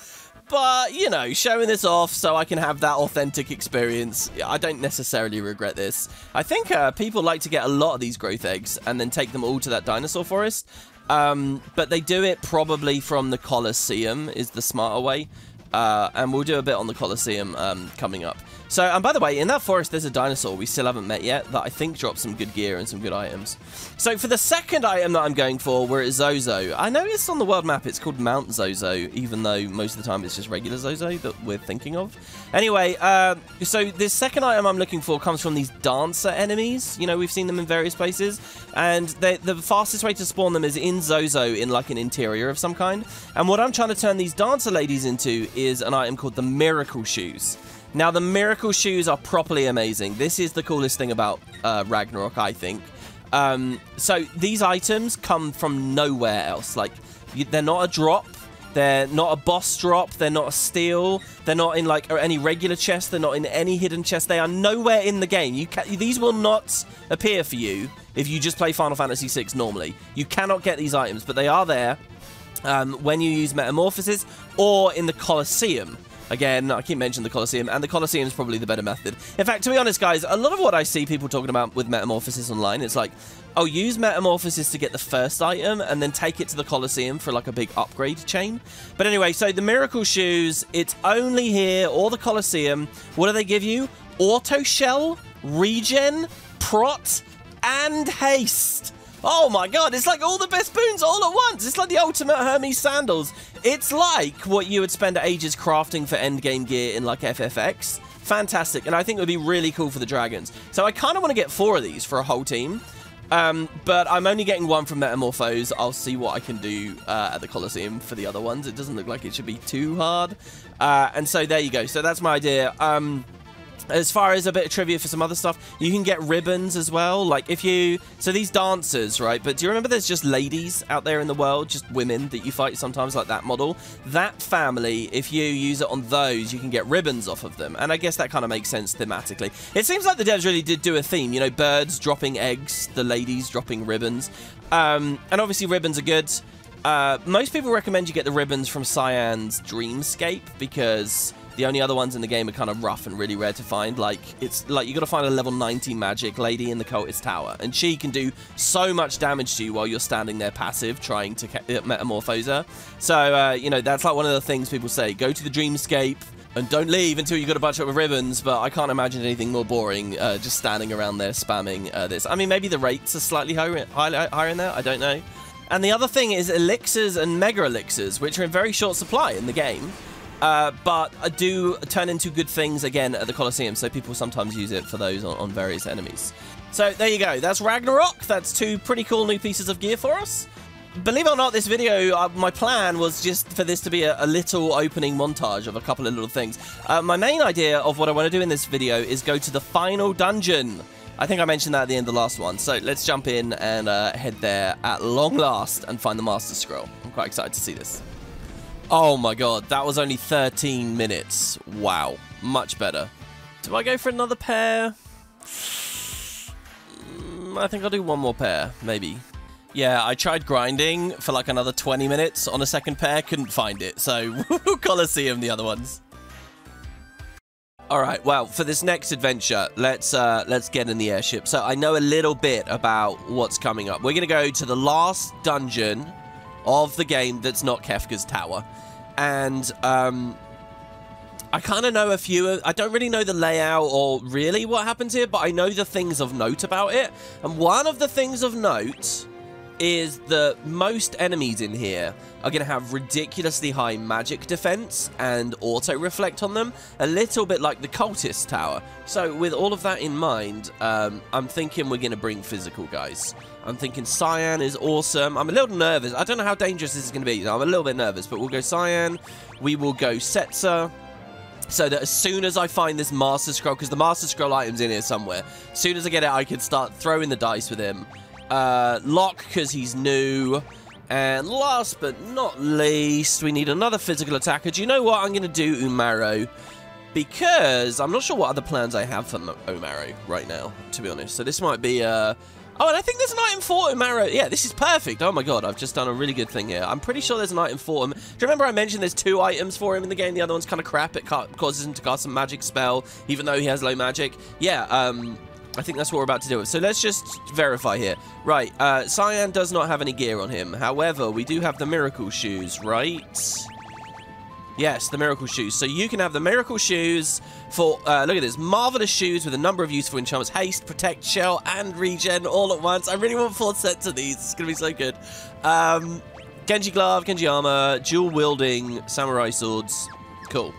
But, you know, showing this off so I can have that authentic experience, I don't necessarily regret this. I think uh, people like to get a lot of these growth eggs and then take them all to that dinosaur forest. Um, but they do it probably from the Colosseum is the smarter way. Uh, and we'll do a bit on the Colosseum um, coming up. So, and by the way, in that forest, there's a dinosaur we still haven't met yet that I think drops some good gear and some good items. So, for the second item that I'm going for, we're at Zozo. I noticed on the world map it's called Mount Zozo, even though most of the time it's just regular Zozo that we're thinking of. Anyway, uh, so this second item I'm looking for comes from these dancer enemies. You know, we've seen them in various places, and the fastest way to spawn them is in Zozo in like an interior of some kind. And what I'm trying to turn these dancer ladies into is an item called the Miracle Shoes. Now, the Miracle Shoes are properly amazing. This is the coolest thing about uh, Ragnarok, I think. Um, so, these items come from nowhere else. Like, you, they're not a drop. They're not a boss drop. They're not a steal. They're not in, like, any regular chest. They're not in any hidden chest. They are nowhere in the game. You These will not appear for you if you just play Final Fantasy VI normally. You cannot get these items, but they are there um, when you use Metamorphosis or in the Colosseum. Again, I keep mentioning the Colosseum, and the Colosseum is probably the better method. In fact, to be honest, guys, a lot of what I see people talking about with Metamorphosis online, it's like, oh, use Metamorphosis to get the first item, and then take it to the Colosseum for like a big upgrade chain. But anyway, so the Miracle Shoes, it's only here, or the Colosseum. What do they give you? Auto Shell, Regen, Prot, and Haste. Oh my god, it's like all the best boons all at once. It's like the ultimate Hermes sandals. It's like what you would spend ages crafting for endgame gear in like FFX. Fantastic, and I think it would be really cool for the dragons. So I kind of want to get four of these for a whole team. Um, but I'm only getting one from Metamorphose. I'll see what I can do uh, at the Colosseum for the other ones. It doesn't look like it should be too hard. Uh, and so there you go. So that's my idea. Um, as far as a bit of trivia for some other stuff, you can get ribbons as well. Like if you, so these dancers, right? But do you remember there's just ladies out there in the world, just women that you fight sometimes like that model? That family, if you use it on those, you can get ribbons off of them. And I guess that kind of makes sense thematically. It seems like the devs really did do a theme, you know, birds dropping eggs, the ladies dropping ribbons. Um, and obviously ribbons are good. Uh, most people recommend you get the ribbons from Cyan's Dreamscape because the only other ones in the game are kind of rough and really rare to find. Like, it's like you got to find a level 90 magic lady in the cultist tower. And she can do so much damage to you while you're standing there passive trying to uh, metamorphose her. So, uh, you know, that's like one of the things people say. Go to the dreamscape, and don't leave until you've got a bunch of ribbons, but I can't imagine anything more boring uh, just standing around there spamming uh, this. I mean, maybe the rates are slightly higher, higher in there, I don't know. And the other thing is elixirs and mega elixirs, which are in very short supply in the game. Uh, but I do turn into good things again at the Colosseum, so people sometimes use it for those on, on various enemies. So there you go. That's Ragnarok. That's two pretty cool new pieces of gear for us. Believe it or not, this video, uh, my plan was just for this to be a, a, little opening montage of a couple of little things. Uh, my main idea of what I want to do in this video is go to the final dungeon. I think I mentioned that at the end of the last one. So let's jump in and uh, head there at long last and find the Master Scroll. I'm quite excited to see this. Oh my god, that was only 13 minutes. Wow, much better. Do I go for another pair? Mm, I think I'll do one more pair, maybe. Yeah, I tried grinding for like another 20 minutes on a second pair, couldn't find it, so Colosseum the other ones. All right, well, for this next adventure, let's uh, let's get in the airship. So I know a little bit about what's coming up. We're going to go to the last dungeon of the game that's not Kefka's Tower. And um, I kind of know a few. I don't really know the layout or really what happens here, but I know the things of note about it. And one of the things of note is that most enemies in here are going to have ridiculously high magic defense and auto reflect on them, a little bit like the cultist tower. So with all of that in mind, um, I'm thinking we're going to bring physical guys. I'm thinking Cyan is awesome. I'm a little nervous. I don't know how dangerous this is going to be. I'm a little bit nervous, but we'll go Cyan. We will go Setzer. So that as soon as I find this Master Scroll, because the Master Scroll item's in here somewhere, as soon as I get it, I can start throwing the dice with him. Uh, Locke, because he's new. And last but not least, we need another physical attacker. Do you know what? I'm going to do Umaro. Because I'm not sure what other plans I have for Umaro right now, to be honest. So this might be... Uh, Oh, and I think there's an item for Umaro. Yeah, this is perfect. Oh my god, I've just done a really good thing here. I'm pretty sure there's an item for him. Do you remember I mentioned there's two items for him in the game? The other one's kind of crap. It causes him to cast a magic spell, even though he has low magic. Yeah, um, I think that's what we're about to do. So let's just verify here. Right, uh, Cyan does not have any gear on him. However, we do have the Miracle Shoes, right? Yes, the Miracle Shoes. So you can have the Miracle Shoes for, uh, look at this, marvelous shoes with a number of useful enchantments. Haste, Protect, Shell, and Regen all at once. I really want four sets of these. It's going to be so good. Um, Genji Glove, Genji Armor, Dual Wielding, Samurai Swords. Cool.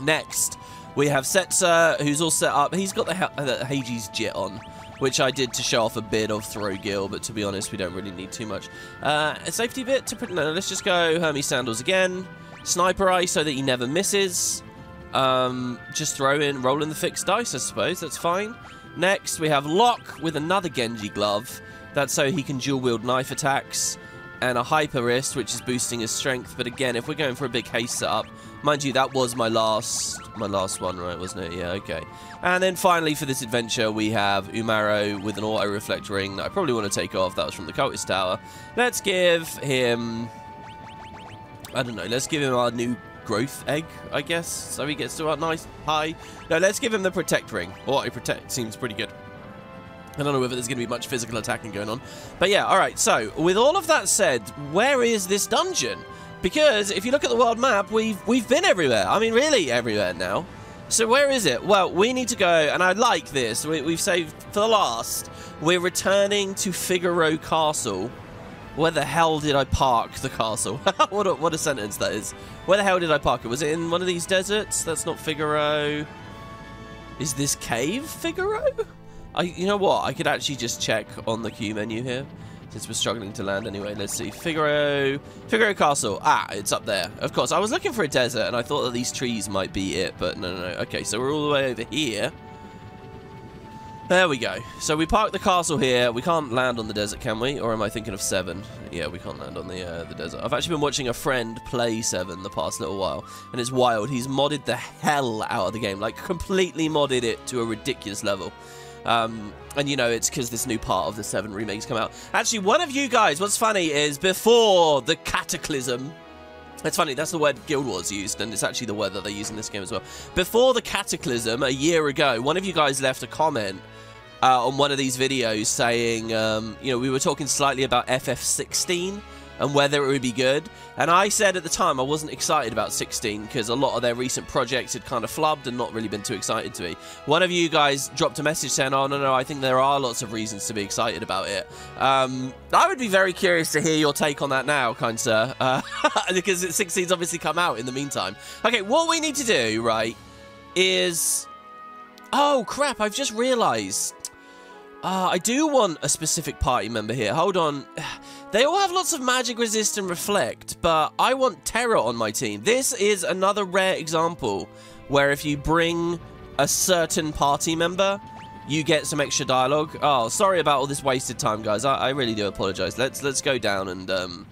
Next, we have Setzer, who's all set up. He's got the, the Hades Jit on, which I did to show off a bit of Throw Gil, but to be honest, we don't really need too much. Uh, a safety bit to put... No, let's just go Hermes Sandals again. Sniper Eye so that he never misses. Um, just throw in, roll in the fixed dice, I suppose. That's fine. Next, we have Locke with another Genji Glove. That's so he can dual wield knife attacks. And a Hyper Wrist, which is boosting his strength. But again, if we're going for a big haste setup, mind you, that was my last my last one, right, wasn't it? Yeah, okay. And then finally, for this adventure, we have Umaro with an auto reflect ring that I probably want to take off. That was from the Cultist Tower. Let's give him I don't know. Let's give him our new growth egg, I guess, so he gets to a nice high. No, let's give him the protect ring. Auto protect seems pretty good. I don't know whether there's going to be much physical attacking going on. But yeah, alright, so with all of that said, where is this dungeon? Because if you look at the world map, we've we've been everywhere. I mean, really everywhere now. So where is it? Well, we need to go, and I like this. We, have saved for the last. We're returning to Figaro Castle where the hell did I park the castle? what, a, what a sentence that is. Where the hell did I park it? Was it in one of these deserts? That's not Figaro. Is this cave Figaro? I, you know what? I could actually just check on the queue menu here. Since we're struggling to land anyway. Let's see. Figaro. Figaro Castle. Ah, it's up there. Of course. I was looking for a desert and I thought that these trees might be it. But no, no, no. Okay, so we're all the way over here. There we go. So we park the castle here. We can't land on the desert, can we? Or am I thinking of Seven? Yeah, we can't land on the uh, the desert. I've actually been watching a friend play Seven the past little while, and it's wild. He's modded the hell out of the game, like completely modded it to a ridiculous level. Um, and you know, it's because this new part of the 7 remakes come out. Actually, one of you guys, what's funny is before the Cataclysm, it's funny, that's the word Guild Wars used, and it's actually the word that they use in this game as well. Before the Cataclysm, a year ago, one of you guys left a comment uh, on one of these videos saying, um, you know, we were talking slightly about FF16 and whether it would be good. And I said at the time I wasn't excited about 16 because a lot of their recent projects had kind of flubbed and not really been too excited to be. One of you guys dropped a message saying, oh, no, no, I think there are lots of reasons to be excited about it. Um, I would be very curious to hear your take on that now, kind sir, uh, because 16's obviously come out in the meantime. Okay, what we need to do, right, is... Oh, crap, I've just realised uh, I do want a specific party member here. Hold on. They all have lots of magic resist and reflect, but I want Terra on my team. This is another rare example where if you bring a certain party member, you get some extra dialogue. Oh, sorry about all this wasted time, guys. I, I really do apologize. Let's let's go down and um,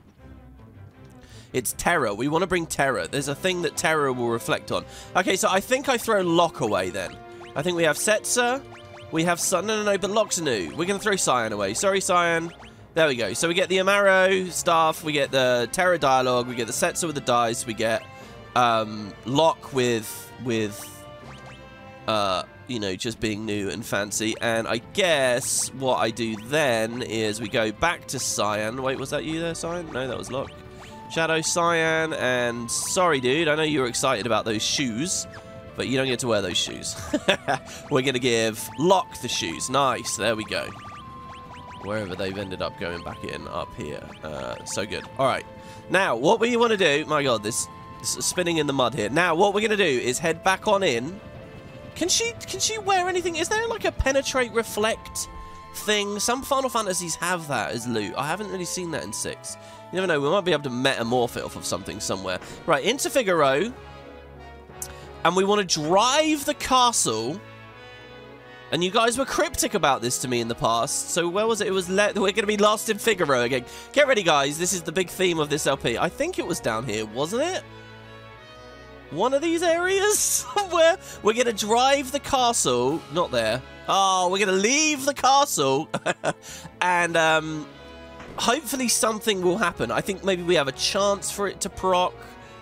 it's Terra. We want to bring Terra. There's a thing that Terra will reflect on. Okay, so I think I throw Locke away then. I think we have Setzer. We have... Sun. No, no, no, but Loxanu. We're going to throw Cyan away. Sorry, Cyan. There we go. So we get the Umaro staff, we get the Terra dialogue, we get the Setzer with the dice, we get um, Locke with, with uh, you know, just being new and fancy. And I guess what I do then is we go back to Cyan. Wait, was that you there, Cyan? No, that was Locke. Shadow, Cyan, and sorry, dude. I know you were excited about those shoes but you don't get to wear those shoes. We're going to give Locke the shoes. Nice, there we go. Wherever they've ended up going back in up here. Uh, so good. All right. Now, what we want to do... My god, this, this is spinning in the mud here. Now, what we're going to do is head back on in. Can she can she wear anything? Is there like a penetrate reflect thing? Some Final Fantasies have that as loot. I haven't really seen that in 6. You never know, we might be able to metamorph it off of something somewhere. Right, into Figaro and we want to drive the castle. And you guys were cryptic about this to me in the past. So where was it? It was we're going to be lost in Figaro again. Get ready, guys. This is the big theme of this LP. I think it was down here, wasn't it? one of these areas where we're going to drive the castle. Not there. Oh, we're going to leave the castle. and um, hopefully something will happen. I think maybe we have a chance for it to proc.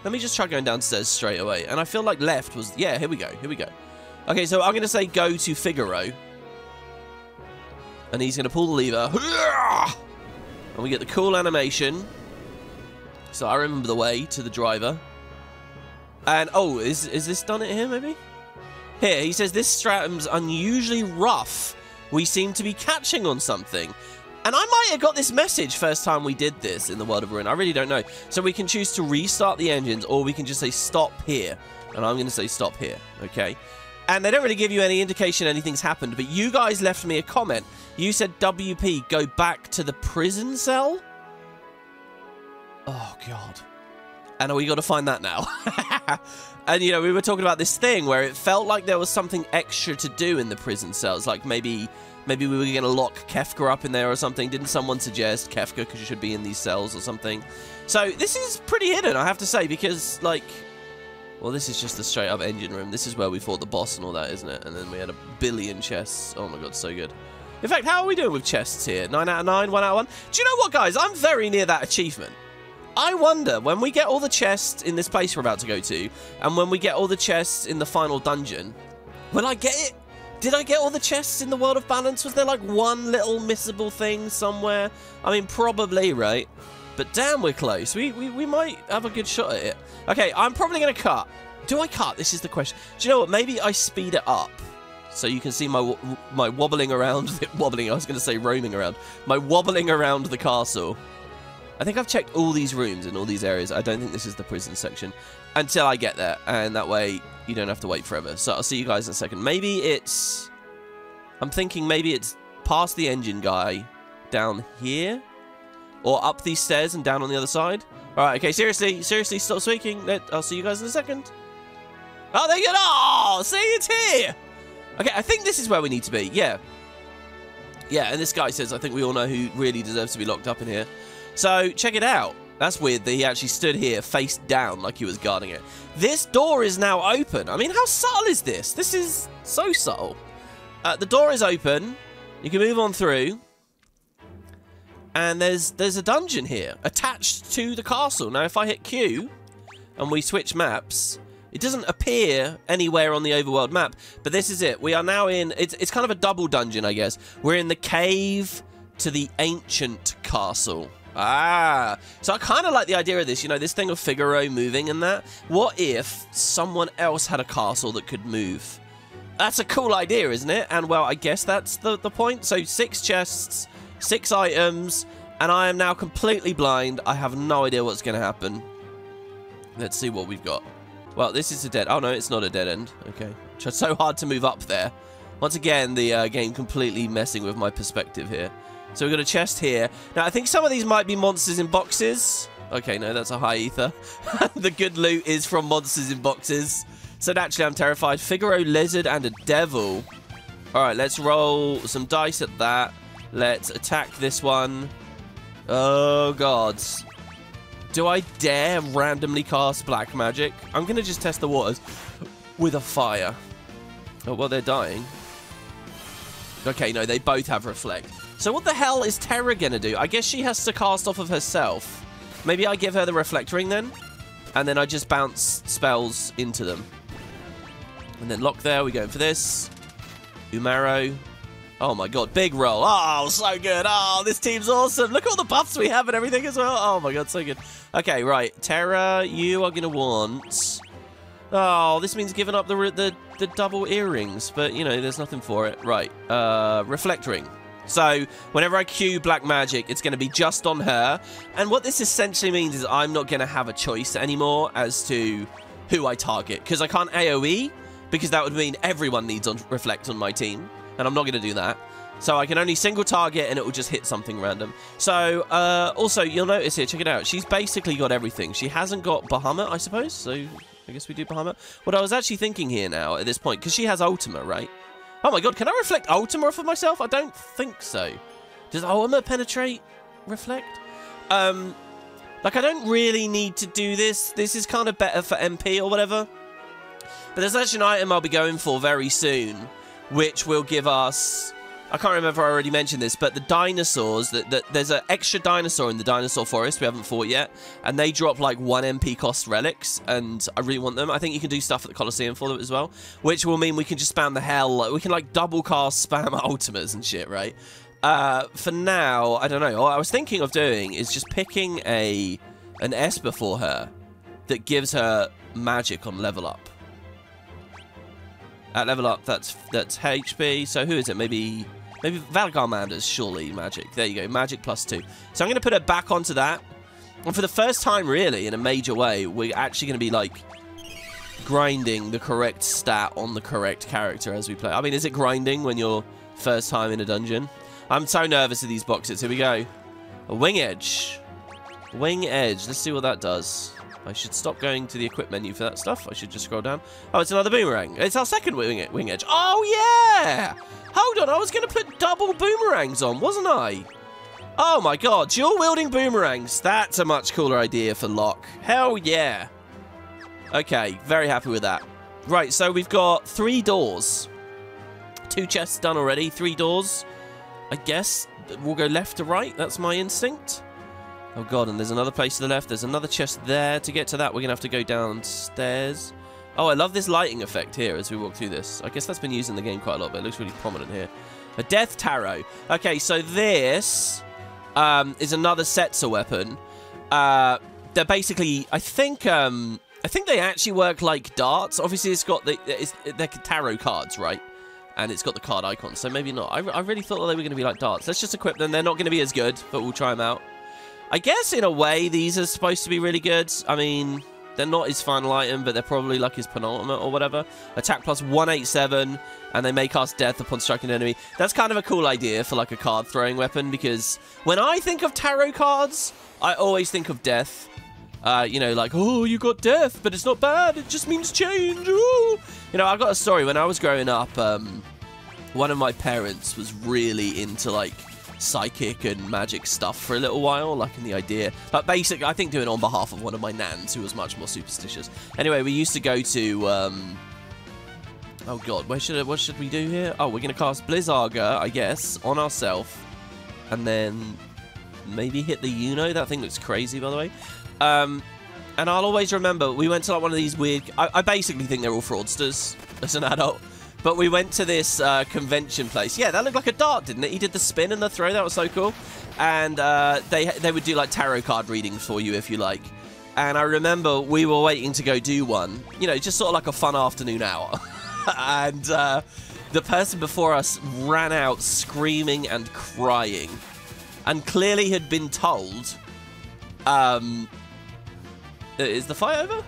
Let me just try going downstairs straight away. And I feel like left was... Yeah, here we go. Here we go. Okay, so I'm going to say go to Figaro. And he's going to pull the lever. And we get the cool animation. So I remember the way to the driver. And, oh, is, is this done it here, maybe? Here, he says, this stratum's unusually rough. We seem to be catching on something. And I might have got this message first time we did this in the World of Ruin. I really don't know. So we can choose to restart the engines, or we can just say stop here. And I'm going to say stop here, okay? And they don't really give you any indication anything's happened, but you guys left me a comment. You said, WP, go back to the prison cell? Oh, God and are we got to find that now. and, you know, we were talking about this thing where it felt like there was something extra to do in the prison cells. Like maybe maybe we were going to lock Kefka up in there or something. Didn't someone suggest Kefka because you should be in these cells or something? So this is pretty hidden, I have to say, because, like... Well, this is just the straight-up engine room. This is where we fought the boss and all that, isn't it? And then we had a billion chests. Oh my god, so good. In fact, how are we doing with chests here? 9 out of 9, 1 out of 1? Do you know what, guys? I'm very near that achievement. I wonder, when we get all the chests in this place we're about to go to, and when we get all the chests in the final dungeon, will I get it? Did I get all the chests in the World of Balance? Was there like one little missable thing somewhere? I mean, probably, right? But damn, we're close. We, we, we might have a good shot at it. Okay, I'm probably going to cut. Do I cut? This is the question. Do you know what? Maybe I speed it up. So you can see my my wobbling around, wobbling, I was going to say roaming around, my wobbling around the castle. I think I've checked all these rooms in all these areas. I don't think this is the prison section until I get there. And that way you don't have to wait forever. So I'll see you guys in a second. Maybe it's... I'm thinking maybe it's past the engine guy down here. Or up these stairs and down on the other side. Alright, okay, seriously, seriously, stop speaking. Let, I'll see you guys in a second. Oh, there you go. See, it's here. Okay, I think this is where we need to be. Yeah. Yeah, and this guy says, I think we all know who really deserves to be locked up in here. So, check it out. That's weird that he actually stood here face down like he was guarding it. This door is now open. I mean, how subtle is this? This is so subtle. Uh, the door is open. You can move on through. And there's there's a dungeon here attached to the castle. Now, if I hit Q and we switch maps, it doesn't appear anywhere on the overworld map. But this is it. We are now in... It's, it's kind of a double dungeon, I guess. We're in the cave to the ancient castle. Ah, so I kind of like the idea of this, you know, this thing of Figaro moving and that. What if someone else had a castle that could move? That's a cool idea, isn't it? And, well, I guess that's the, the point. So, six chests, six items, and I am now completely blind. I have no idea what's going to happen. Let's see what we've got. Well, this is a dead... Oh, no, it's not a dead end. Okay. It's so hard to move up there. Once again, the uh, game completely messing with my perspective here. So we've got a chest here. Now, I think some of these might be monsters in boxes. Okay, no, that's a high ether. the good loot is from monsters in boxes. So naturally, I'm terrified. Figaro, lizard, and a devil. All right, let's roll some dice at that. Let's attack this one. Oh, God. Do I dare randomly cast black magic? I'm going to just test the waters with a fire. Oh, well, they're dying. Okay, no, they both have reflect. So what the hell is Terra gonna do? I guess she has to cast off of herself. Maybe I give her the Reflect Ring then? And then I just bounce spells into them. And then Locke there, we going for this. Umaro. Oh my god, big roll. Oh, so good. Oh, this team's awesome. Look at all the buffs we have and everything as well. Oh my god, so good. Okay, right. Terra, you are going to want... Oh, this means giving up the, the, the double earrings. But, you know, there's nothing for it. Right. Uh, reflect Ring. So whenever I cue Black Magic, it's going to be just on her. And what this essentially means is I'm not going to have a choice anymore as to who I target. Because I can't AoE, because that would mean everyone needs on Reflect on my team. And I'm not going to do that. So I can only single target and it will just hit something random. So, uh, also, you'll notice here, check it out. She's basically got everything. She hasn't got Bahamut, I suppose. So, I guess we do Bahamut. What I was actually thinking here now at this point, because she has Ultima, right? Oh my god, can I reflect Ultima off of myself? I don't think so. Does Ultima penetrate reflect? Um, Like, I don't really need to do this. This is kind of better for MP or whatever. But there's actually an item I'll be going for very soon, which will give us... I can't remember I already mentioned this, but the dinosaurs, that the, there's an extra dinosaur in the dinosaur forest we haven't fought yet, and they drop like 1 MP cost relics, and I really want them. I think you can do stuff at the Colosseum for them as well, which will mean we can just spam the hell, we can like double cast spam ultimas and shit, right? Uh, for now, I don't know. What I was thinking of doing is just picking a an Esper for her that gives her magic on level up. At level up, that's that's HP. So who is it? Maybe maybe Valigarmanda's surely magic. There you go, magic plus two. So I'm going to put it back onto that. And for the first time, really, in a major way, we're actually going to be like grinding the correct stat on the correct character as we play. I mean, is it grinding when you're first time in a dungeon? I'm so nervous of these boxes. Here we go. A wing edge. Wing edge. Let's see what that does. I should stop going to the equip menu for that stuff. I should just scroll down. Oh, it's another boomerang. It's our second wing, wing edge. Oh, yeah! Hold on, I was going to put double boomerangs on, wasn't I? Oh my god, dual wielding boomerangs. That's a much cooler idea for Locke. Hell yeah. Okay, very happy with that. Right, so we've got three doors. Two chests done already, three doors. I guess we'll go left to right. That's my instinct. Oh god, and there's another place to the left. There's another chest there. To get to that, we're going to have to go downstairs. Oh, I love this lighting effect here as we walk through this. I guess that's been used in the game quite a lot, but it looks really prominent here. A Death Tarot. Okay, so this um, is another Setzer weapon. Uh, they're basically, I think, um, I think they actually work like darts. Obviously, it's got the, it's, they're tarot cards, right? And it's got the card icon, so maybe not. I, I really thought they were going to be like darts. Let's just equip them. They're not going to be as good, but we'll try them out. I guess in a way these are supposed to be really good. I mean, they're not his final item, but they're probably like his penultimate or whatever. Attack plus 187, and they may cast death upon striking an enemy. That's kind of a cool idea for like a card throwing weapon, because when I think of tarot cards, I always think of death. Uh, you know, like, oh, you got death, but it's not bad. It just means change. Ooh. You know, I've got a story. When I was growing up, um, one of my parents was really into, like, psychic and magic stuff for a little while, like in the idea. But basically, I think doing it on behalf of one of my nans who was much more superstitious. Anyway, we used to go to. Um, oh god, where should what should we do here? Oh, we're gonna cast Blizzaga, I guess, on ourselves, and then maybe hit the Yuno. That thing looks crazy, by the way. Um, and I'll always remember we went to like one of these weird. I, I basically think they're all fraudsters as an adult. But we went to this uh, convention place. Yeah, that looked like a dart, didn't it? He did the spin and the throw. That was so cool. And uh, they they would do like tarot card readings for you if you like. And I remember we were waiting to go do one. You know, just sort of like a fun afternoon hour. and uh, the person before us ran out screaming and crying, and clearly had been told. Um, is the fight over?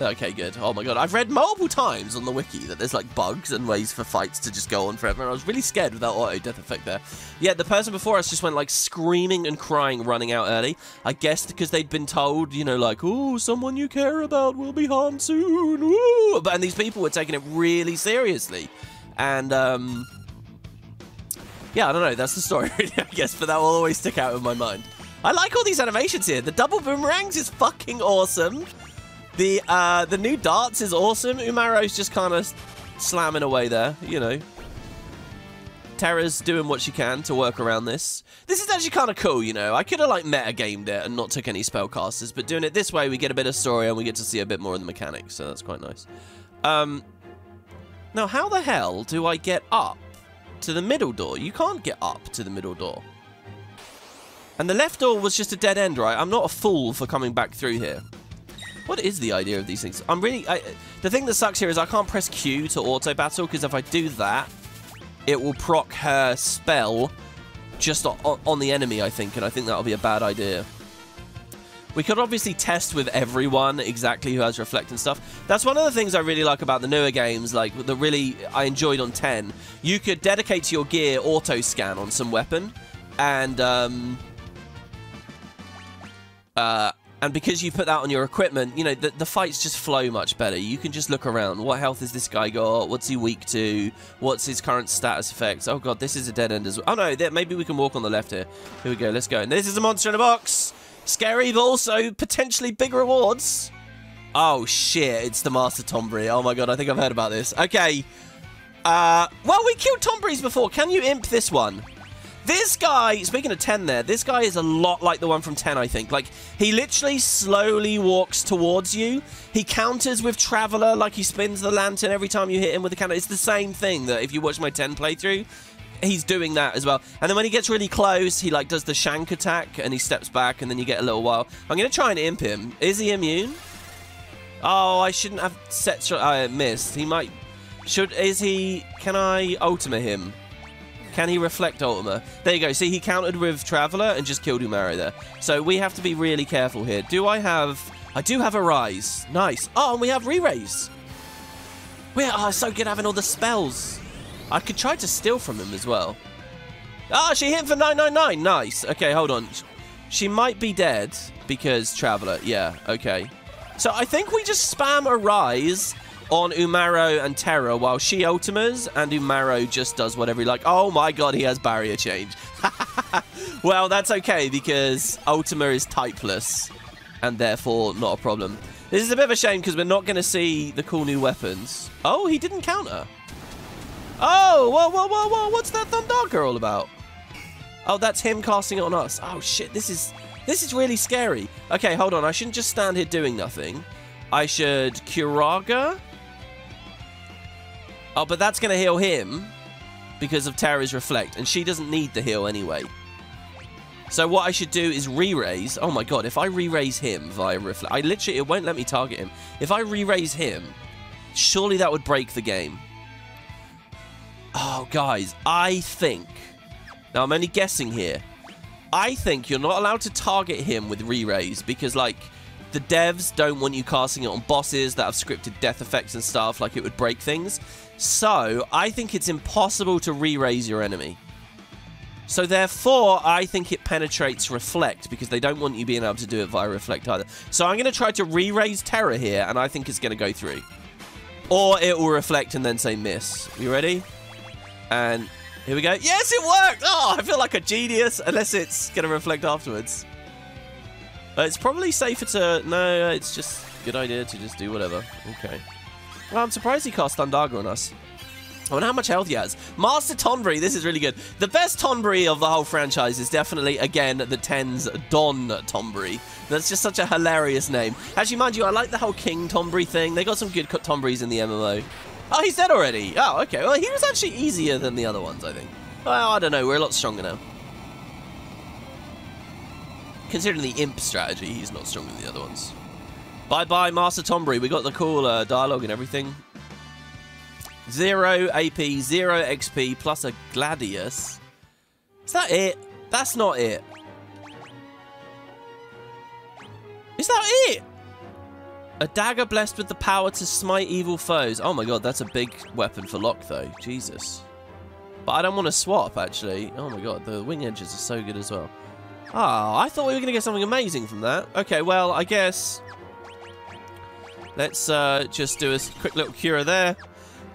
Okay, good. Oh my god, I've read multiple times on the wiki that there's like bugs and ways for fights to just go on forever, and I was really scared with that auto death effect there. Yeah, the person before us just went like screaming and crying, running out early. I guess because they'd been told, you know, like, oh, someone you care about will be harmed soon. Ooh. And these people were taking it really seriously, and um, yeah, I don't know. That's the story, I guess, but that will always stick out in my mind. I like all these animations here. The double boomerangs is fucking awesome. The uh, the new darts is awesome. Umaro's just kind of slamming away there, you know. Terra's doing what she can to work around this. This is actually kind of cool, you know. I could have, like, meta-gamed it and not took any spellcasters, but doing it this way, we get a bit of story and we get to see a bit more of the mechanics, so that's quite nice. Um, now, how the hell do I get up to the middle door? You can't get up to the middle door. And the left door was just a dead end, right? I'm not a fool for coming back through here. What is the idea of these things? I'm really... I, the thing that sucks here is I can't press Q to auto-battle, because if I do that, it will proc her spell just on, on the enemy, I think, and I think that'll be a bad idea. We could obviously test with everyone exactly who has Reflect and stuff. That's one of the things I really like about the newer games, like the really I enjoyed on 10. You could dedicate to your gear auto scan on some weapon, and um, uh, and because you put that on your equipment, you know, the, the fights just flow much better. You can just look around. What health has this guy got? What's he weak to? What's his current status effects? Oh, God, this is a dead end as well. Oh, no, there, maybe we can walk on the left here. Here we go. Let's go. And this is a monster in a box. Scary, but also potentially big rewards. Oh, shit. It's the Master Tonberry. Oh, my God. I think I've heard about this. Okay. Uh, well, we killed Tonberries before. Can you imp this one? This guy, speaking of 10 there, this guy is a lot like the one from 10, I think. Like, he literally slowly walks towards you. He counters with Traveler, like he spins the lantern every time you hit him with the counter. It's the same thing that if you watch my 10 playthrough, he's doing that as well. And then when he gets really close, he like does the shank attack and he steps back and then you get a little while. I'm going to try and imp him. Is he immune? Oh, I shouldn't have set... I missed. He might... Should... Is he... Can I ultimate him? Can he reflect Ultima? There you go. See, he countered with Traveler and just killed Umaro there. So we have to be really careful here. Do I have... I do have Arise. Nice. Oh, and we have Re-Raise. We're oh, so good having all the spells. I could try to steal from him as well. Ah, oh, she hit for 999. Nice. Okay, hold on. She might be dead because Traveler. Yeah, okay. So I think we just spam Arise on Umaro and Terra while she ultimas and Umaro just does whatever he like. Oh my god, he has barrier change. well, that's okay because Ultima is typeless and therefore not a problem. This is a bit of a shame because we're not going to see the cool new weapons. Oh, he didn't counter. Oh, whoa, whoa, whoa, whoa. What's that Thundaga all about? Oh, that's him casting it on us. Oh, shit. This is this is really scary. Okay, hold on. I shouldn't just stand here doing nothing. I should Curaga Oh, but that's going to heal him because of Terra's Reflect, and she doesn't need the heal anyway. So what I should do is re-raise. Oh my god, if I re-raise him via Reflect... I literally... It won't let me target him. If I re-raise him, surely that would break the game. Oh, guys, I think... Now, I'm only guessing here. I think you're not allowed to target him with re-raise because, like, the devs don't want you casting it on bosses that have scripted death effects and stuff, like it would break things. So, I think it's impossible to re-raise your enemy. So therefore, I think it penetrates Reflect, because they don't want you being able to do it via Reflect either. So I'm going to try to re-raise Terra here, and I think it's going to go through. Or it will Reflect and then say miss. You ready? And here we go. Yes, it worked! Oh, I feel like a genius, unless it's going to Reflect afterwards. It's probably safer to... No, it's just good idea to just do whatever. Okay. Well, I'm surprised he cast Thundaga on us. I wonder how much health he has. Master Tonberry, this is really good. The best Tonberry of the whole franchise is definitely, again, the 10's Don Tonberry. That's just such a hilarious name. Actually, mind you, I like the whole King Tonberry thing. They got some good Tonberries in the MMO. Oh, he's dead already. Oh, okay. Well, he was actually easier than the other ones, I think. Well, I don't know. We're a lot stronger now. Considering the imp strategy, he's not stronger than the other ones. Bye-bye, Master Tonberry. We got the cool uh, dialogue and everything. Zero AP, zero XP, plus a Gladius. Is that it? That's not it. Is that it? A dagger blessed with the power to smite evil foes. Oh my god, that's a big weapon for Locke, though. Jesus. But I don't want to swap, actually. Oh my god, the wing edges are so good as well. Ah, oh, I thought we were going to get something amazing from that. Okay, well, I guess Let's uh, just do a quick little cure there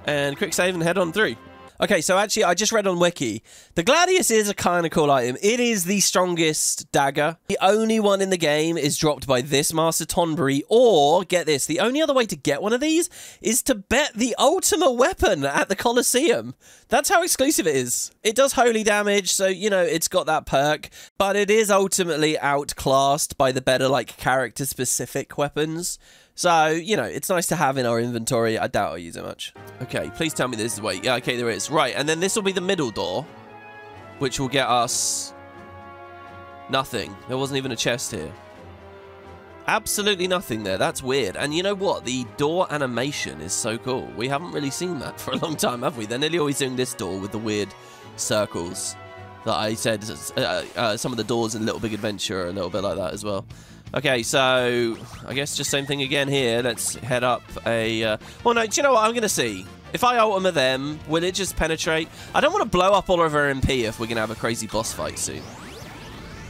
and quick save and head on through. Okay, so actually, I just read on Wiki. The Gladius is a kind of cool item. It is the strongest dagger. The only one in the game is dropped by this Master Tonberry, or, get this, the only other way to get one of these is to bet the ultimate weapon at the Colosseum. That's how exclusive it is. It does holy damage, so, you know, it's got that perk, but it is ultimately outclassed by the better, like, character-specific weapons. So, you know, it's nice to have in our inventory. I doubt I'll use it much. Okay, please tell me this is the way. Yeah, okay, there is. Right, and then this will be the middle door, which will get us nothing. There wasn't even a chest here. Absolutely nothing there. That's weird. And you know what? The door animation is so cool. We haven't really seen that for a long time, have we? They're nearly always doing this door with the weird circles that I said. Uh, uh, some of the doors in Little Big Adventure are a little bit like that as well. Okay, so I guess just same thing again here. Let's head up a... Uh, well, no, do you know what? I'm going to see. If I ultimate them, will it just penetrate? I don't want to blow up all of our MP if we're going to have a crazy boss fight soon.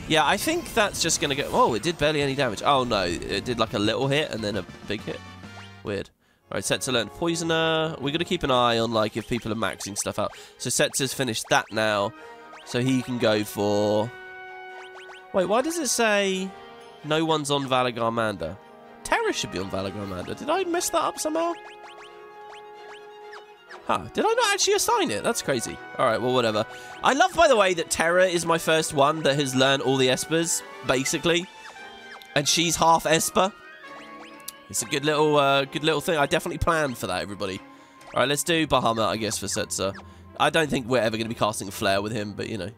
Yeah, I think that's just going to go... Oh, it did barely any damage. Oh, no. It did like a little hit and then a big hit. Weird. Alright, Setzer learned Poisoner. We're going to keep an eye on like if people are maxing stuff out. So Setzer's finished that now. So he can go for... Wait, why does it say... No one's on Valigarmanda. Terra should be on Valigarmanda. Did I mess that up somehow? Huh, did I not actually assign it? That's crazy. Alright, well, whatever. I love, by the way, that Terra is my first one that has learned all the Espers, basically. And she's half Esper. It's a good little, uh, good little thing. I definitely planned for that, everybody. Alright, let's do Bahamut, I guess, for Setzer. I don't think we're ever going to be casting Flare with him, but, you know.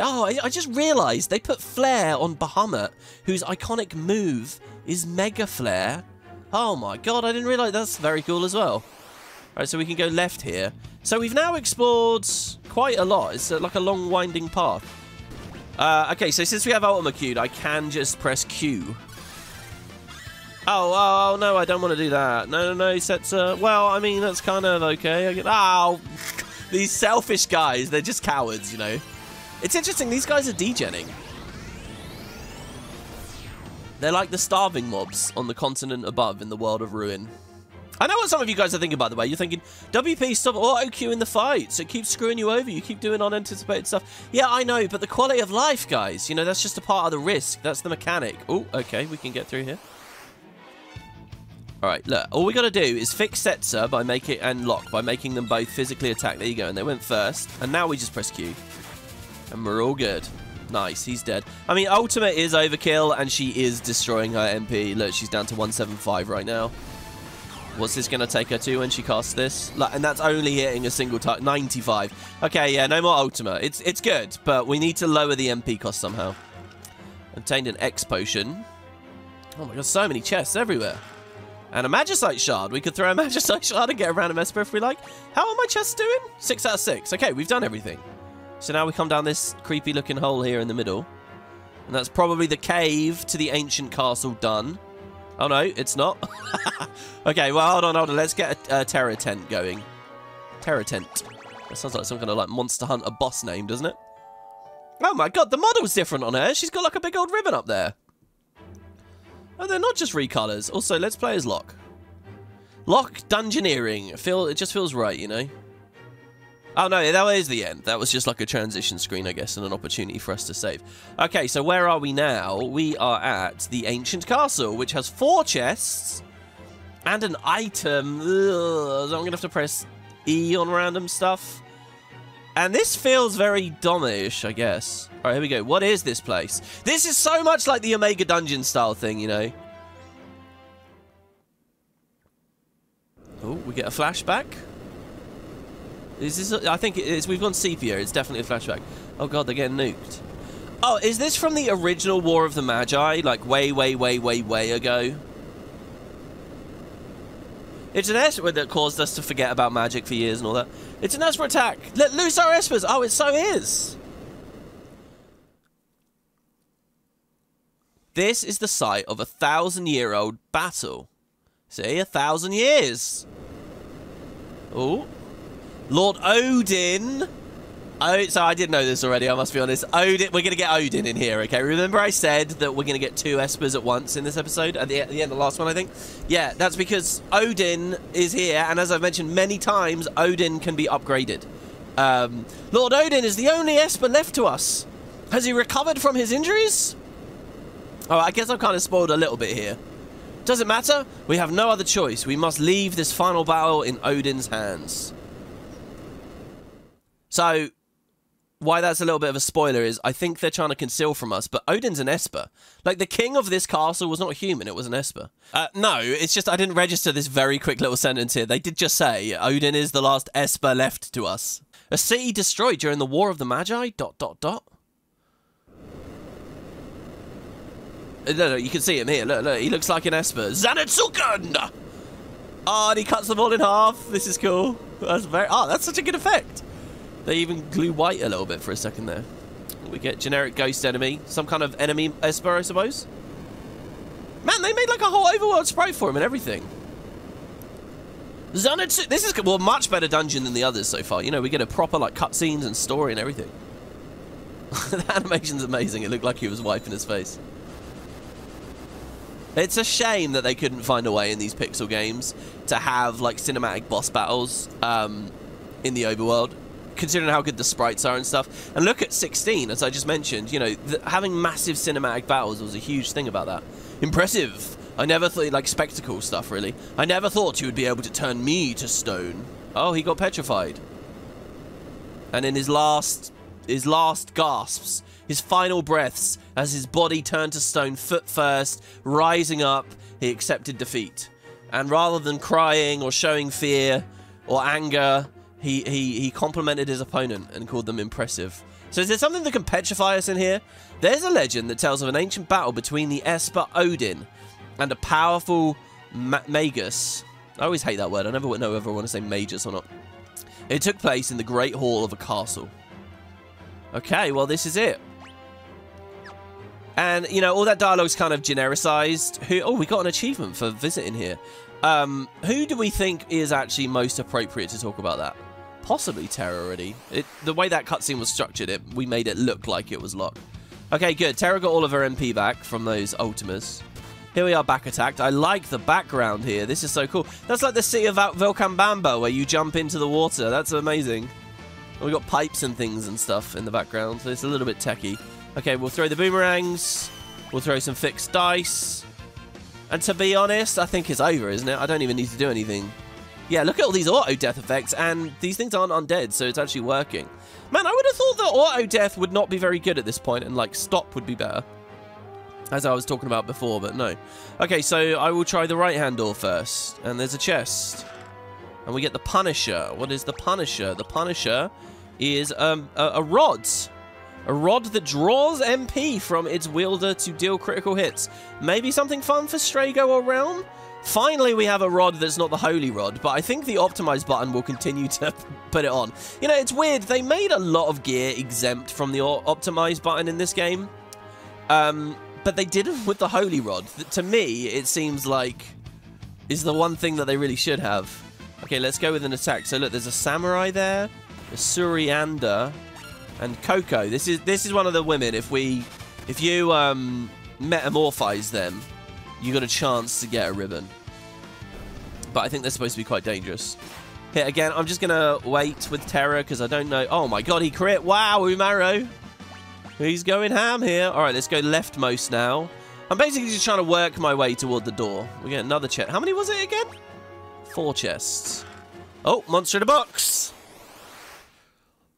Oh, I, I just realised they put Flare on Bahamut, whose iconic move is Mega Flare. Oh my god, I didn't realise that's very cool as well. All right, so we can go left here. So we've now explored quite a lot. It's uh, like a long winding path. Uh, okay, so since we have Ultima queued, I can just press Q. Oh, oh, oh no, I don't want to do that. No, no, no, Setzer. Well, I mean, that's kind of okay. I get, oh, these selfish guys, they're just cowards, you know. It's interesting, these guys are degenning. They're like the starving mobs on the continent above in the world of ruin. I know what some of you guys are thinking, by the way. You're thinking, WP, stop auto-queuing the fights. It keeps screwing you over. You keep doing unanticipated stuff. Yeah, I know, but the quality of life, guys, you know, that's just a part of the risk. That's the mechanic. Oh, okay, we can get through here. All right, look, all we got to do is fix Setzer by making and Locke by making them both physically attack. There you go, and they went first. And now we just press Q. And we're all good. Nice, he's dead. I mean, Ultimate is overkill, and she is destroying her MP. Look, she's down to 175 right now. What's this going to take her to when she casts this? Like, and that's only hitting a single time. 95. Okay, yeah, no more Ultima. It's, it's good, but we need to lower the MP cost somehow. Obtained an X potion. Oh my god, so many chests everywhere. And a Magicite Shard. We could throw a Magicite Shard and get a random Esper if we like. How are my chests doing? Six out of six. Okay, we've done everything. So now we come down this creepy looking hole here in the middle. And that's probably the cave to the ancient castle done. Oh no, it's not. okay, well, hold on, hold on. Let's get a, a Terror Tent going. Terror Tent. That sounds like some kind of like Monster Hunter boss name, doesn't it? Oh my god, the model's different on her. She's got like a big old ribbon up there. Oh, they're not just recolors. Also, let's play as Locke. Locke Dungeoneering. Feel it just feels right, you know. Oh no, that was the end. That was just like a transition screen, I guess, and an opportunity for us to save. Okay, so where are we now? We are at the Ancient Castle, which has four chests and an item. Ugh, so I'm going to have to press E on random stuff. And this feels very Domish, I guess. All right, here we go. What is this place? This is so much like the Omega Dungeon style thing, you know. Oh, we get a flashback. Is this? Think it is. We've gone sepia. It's definitely a flashback. Oh god, they're getting nuked. Oh, is this from the original War of the Magi? Like way, way, way, way, way ago? It's an Esper that caused us to forget about magic for years and all that. It's an Esper attack. Let loose our Espers. Oh, it so is. This is the site of a thousand-year-old battle. See, a thousand years. Oh, Lord Odin. Oh, so I didn't know this already, I must be honest. Odin, we're going to get Odin in here, okay? Remember I said that we're going to get two Espers at once in this episode? At the, at the end of the last one, I think? Yeah, that's because Odin is here, and as I've mentioned many times, Odin can be upgraded. Um, Lord Odin is the only Esper left to us. Has he recovered from his injuries? Oh, I guess I've kind of spoiled a little bit here. Does it matter. We have no other choice. We must leave this final battle in Odin's hands. So, why that's a little bit of a spoiler is I think they're trying to conceal from us, but Odin's an Esper. Like, the king of this castle was not a human, it was an Esper. Uh, no, it's just I didn't register this very quick little sentence here. They did just say, Odin is the last Esper left to us. A city destroyed during the War of the Magi, dot, dot, dot. Uh, no, no, you can see him here. Look, look, he looks like an Esper. Zanetsuken! Oh, and he cuts them all in half. This is cool. That's very... Oh, that's such a good effect. They even glue white a little bit for a second there. We get generic ghost enemy. Some kind of enemy Esper, I suppose. Man, they made like a whole overworld sprite for him and everything. Zanetsu this is well much better dungeon than the others so far. You know, we get a proper like cutscenes and story and everything. the animation's amazing. It looked like he was wiping his face. It's a shame that they couldn't find a way in these pixel games to have like cinematic boss battles um, in the overworld considering how good the sprites are and stuff. And look at 16, as I just mentioned. You know, having massive cinematic battles was a huge thing about that. Impressive. I never thought, like, spectacle stuff, really. I never thought you would be able to turn me to stone. Oh, he got petrified. And in his last, his last gasps, his final breaths, as his body turned to stone foot first, rising up, he accepted defeat. And rather than crying or showing fear or anger, he, he, he complimented his opponent and called them impressive. So is there something that can petrify us in here? There's a legend that tells of an ancient battle between the Esper Odin and a powerful Ma Magus. I always hate that word. I never know whether I want to say Magus or not. It took place in the Great Hall of a castle. Okay, well, this is it. And, you know, all that dialogue's kind of genericized. Who? Oh, we got an achievement for visiting here. Um, who do we think is actually most appropriate to talk about that? Possibly Terra already. It, the way that cutscene was structured, it we made it look like it was Locke. Okay, good. Terra got all of her MP back from those Ultimas. Here we are back attacked. I like the background here. This is so cool. That's like the city of Vilcabamba where you jump into the water. That's amazing. We've got pipes and things and stuff in the background, so it's a little bit techie. Okay, we'll throw the boomerangs. We'll throw some fixed dice. And to be honest, I think it's over, isn't it? I don't even need to do anything. Yeah, look at all these auto-death effects, and these things aren't undead, so it's actually working. Man, I would have thought that auto-death would not be very good at this point, and, like, stop would be better. As I was talking about before, but no. Okay, so I will try the right-hand door first, and there's a chest. And we get the Punisher. What is the Punisher? The Punisher is um, a, a rod. A rod that draws MP from its wielder to deal critical hits. Maybe something fun for Strago or Relm? Finally, we have a rod that's not the holy rod, but I think the optimize button will continue to put it on. You know, it's weird. They made a lot of gear exempt from the optimize button in this game. Um, but they didn't with the holy rod. To me, it seems like is the one thing that they really should have. Okay, let's go with an attack. So look, there's a samurai there, a Suriander, and Coco. This is this is one of the women. If we, if you um, metamorphize them, you got a chance to get a ribbon. But I think they're supposed to be quite dangerous. Here again, I'm just gonna wait with Terra because I don't know. Oh my god, he crit! Wow, Umaro. He's going ham here. All right, let's go leftmost now. I'm basically just trying to work my way toward the door. We get another chest. How many was it again? Four chests. Oh, monster in a box.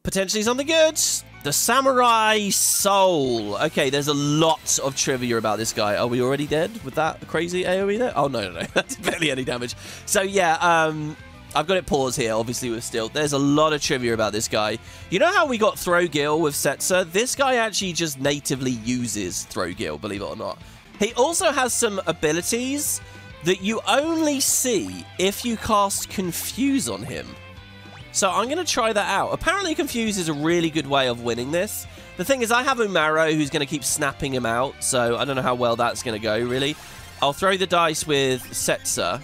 Potentially something good. The Samurai Soul. Okay, there's a lot of trivia about this guy. Are we already dead with that crazy AoE there? Oh, no, no, no. That's barely any damage. So, yeah, um, I've got it paused here, obviously, with Steel. There's a lot of trivia about this guy. You know how we got Throw Gil with Setzer? This guy actually just natively uses Throw Gil, believe it or not. He also has some abilities that you only see if you cast Confuse on him. So I'm going to try that out. Apparently Confuse is a really good way of winning this. The thing is, I have Umaro who's going to keep snapping him out, so I don't know how well that's going to go, really. I'll throw the dice with Setzer.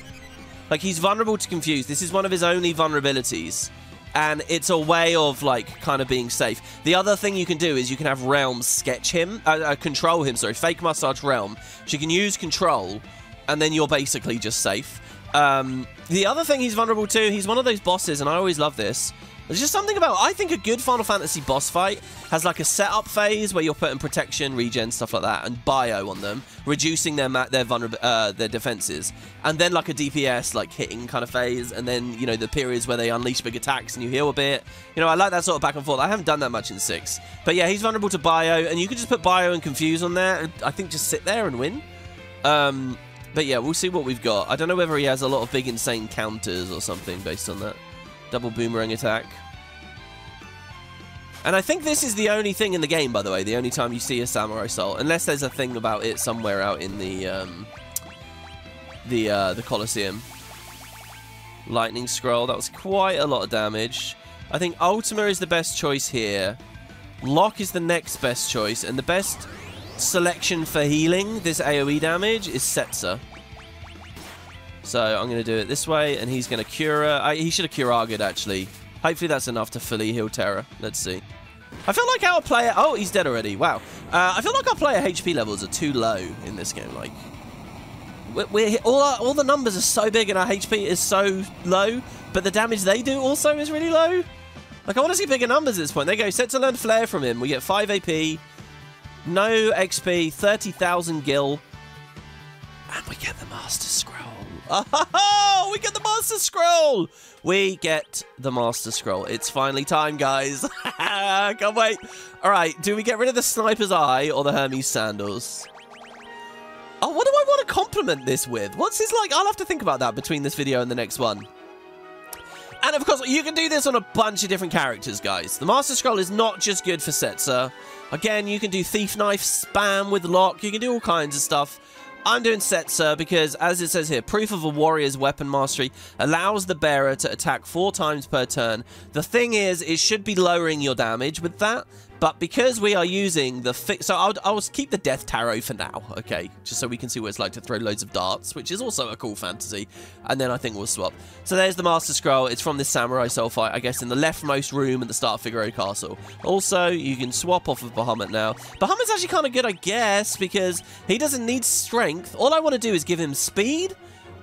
Like, he's vulnerable to Confuse. This is one of his only vulnerabilities. And it's a way of, like, kind of being safe. The other thing you can do is you can have Relm sketch him, uh, uh, control him, sorry, fake mustache Relm. You can use control, and then you're basically just safe. Um, the other thing he's vulnerable to, he's one of those bosses, and I always love this. There's just something about, I think a good Final Fantasy boss fight has like a setup phase where you're putting protection, regen, stuff like that, and bio on them, reducing their their uh, their defenses, and then like a DPS like hitting kind of phase, and then you know the periods where they unleash big attacks and you heal a bit. You know, I like that sort of back and forth. I haven't done that much in six, but yeah, he's vulnerable to bio, and you can just put bio and confuse on there, and I think just sit there and win. Um, but yeah, we'll see what we've got. I don't know whether he has a lot of big insane counters or something based on that. Double boomerang attack. And I think this is the only thing in the game, by the way, the only time you see a Samurai Soul. Unless there's a thing about it somewhere out in the, um, the, uh, the Colosseum. Lightning Scroll, that was quite a lot of damage. I think Ultima is the best choice here. Locke is the next best choice, and the best selection for healing this AoE damage is Setzer. So I'm going to do it this way, and he's going to Cura. I, he should have Curaed, actually. Hopefully that's enough to fully heal Terra. Let's see. I feel like our player... Oh, he's dead already. Wow. Uh, I feel like our player HP levels are too low in this game. Like, we're, we're all, our, all the numbers are so big and our HP is so low, but the damage they do also is really low. Like, I want to see bigger numbers at this point. There you go. Set to learn Flare from him. We get 5 AP, no XP, 30,000 gil, and we get the Master Scroll. Oh, we get the Master Scroll! We get the Master Scroll. It's finally time, guys. Can't wait. All right, do we get rid of the Sniper's Eye or the Hermes Sandals? Oh, what do I want to complement this with? What's his like? I'll have to think about that between this video and the next one. And of course, you can do this on a bunch of different characters, guys. The Master Scroll is not just good for Setzer. Again, you can do Thief Knife, Spam with Locke. You can do all kinds of stuff. I'm doing Setzer because, as it says here, proof of a warrior's weapon mastery allows the bearer to attack four times per turn. The thing is, it should be lowering your damage with that, but because we are using the fix, so I'll, I'll keep the Death Tarot for now, okay? Just so we can see what it's like to throw loads of darts, which is also a cool fantasy. And then I think we'll swap. So there's the Master Scroll. It's from this Samurai Soul fight, I guess, in the leftmost room at the start of Figaro Castle. Also, you can swap off of Bahamut now. Bahamut's actually kind of good, I guess, because he doesn't need strength. All I want to do is give him speed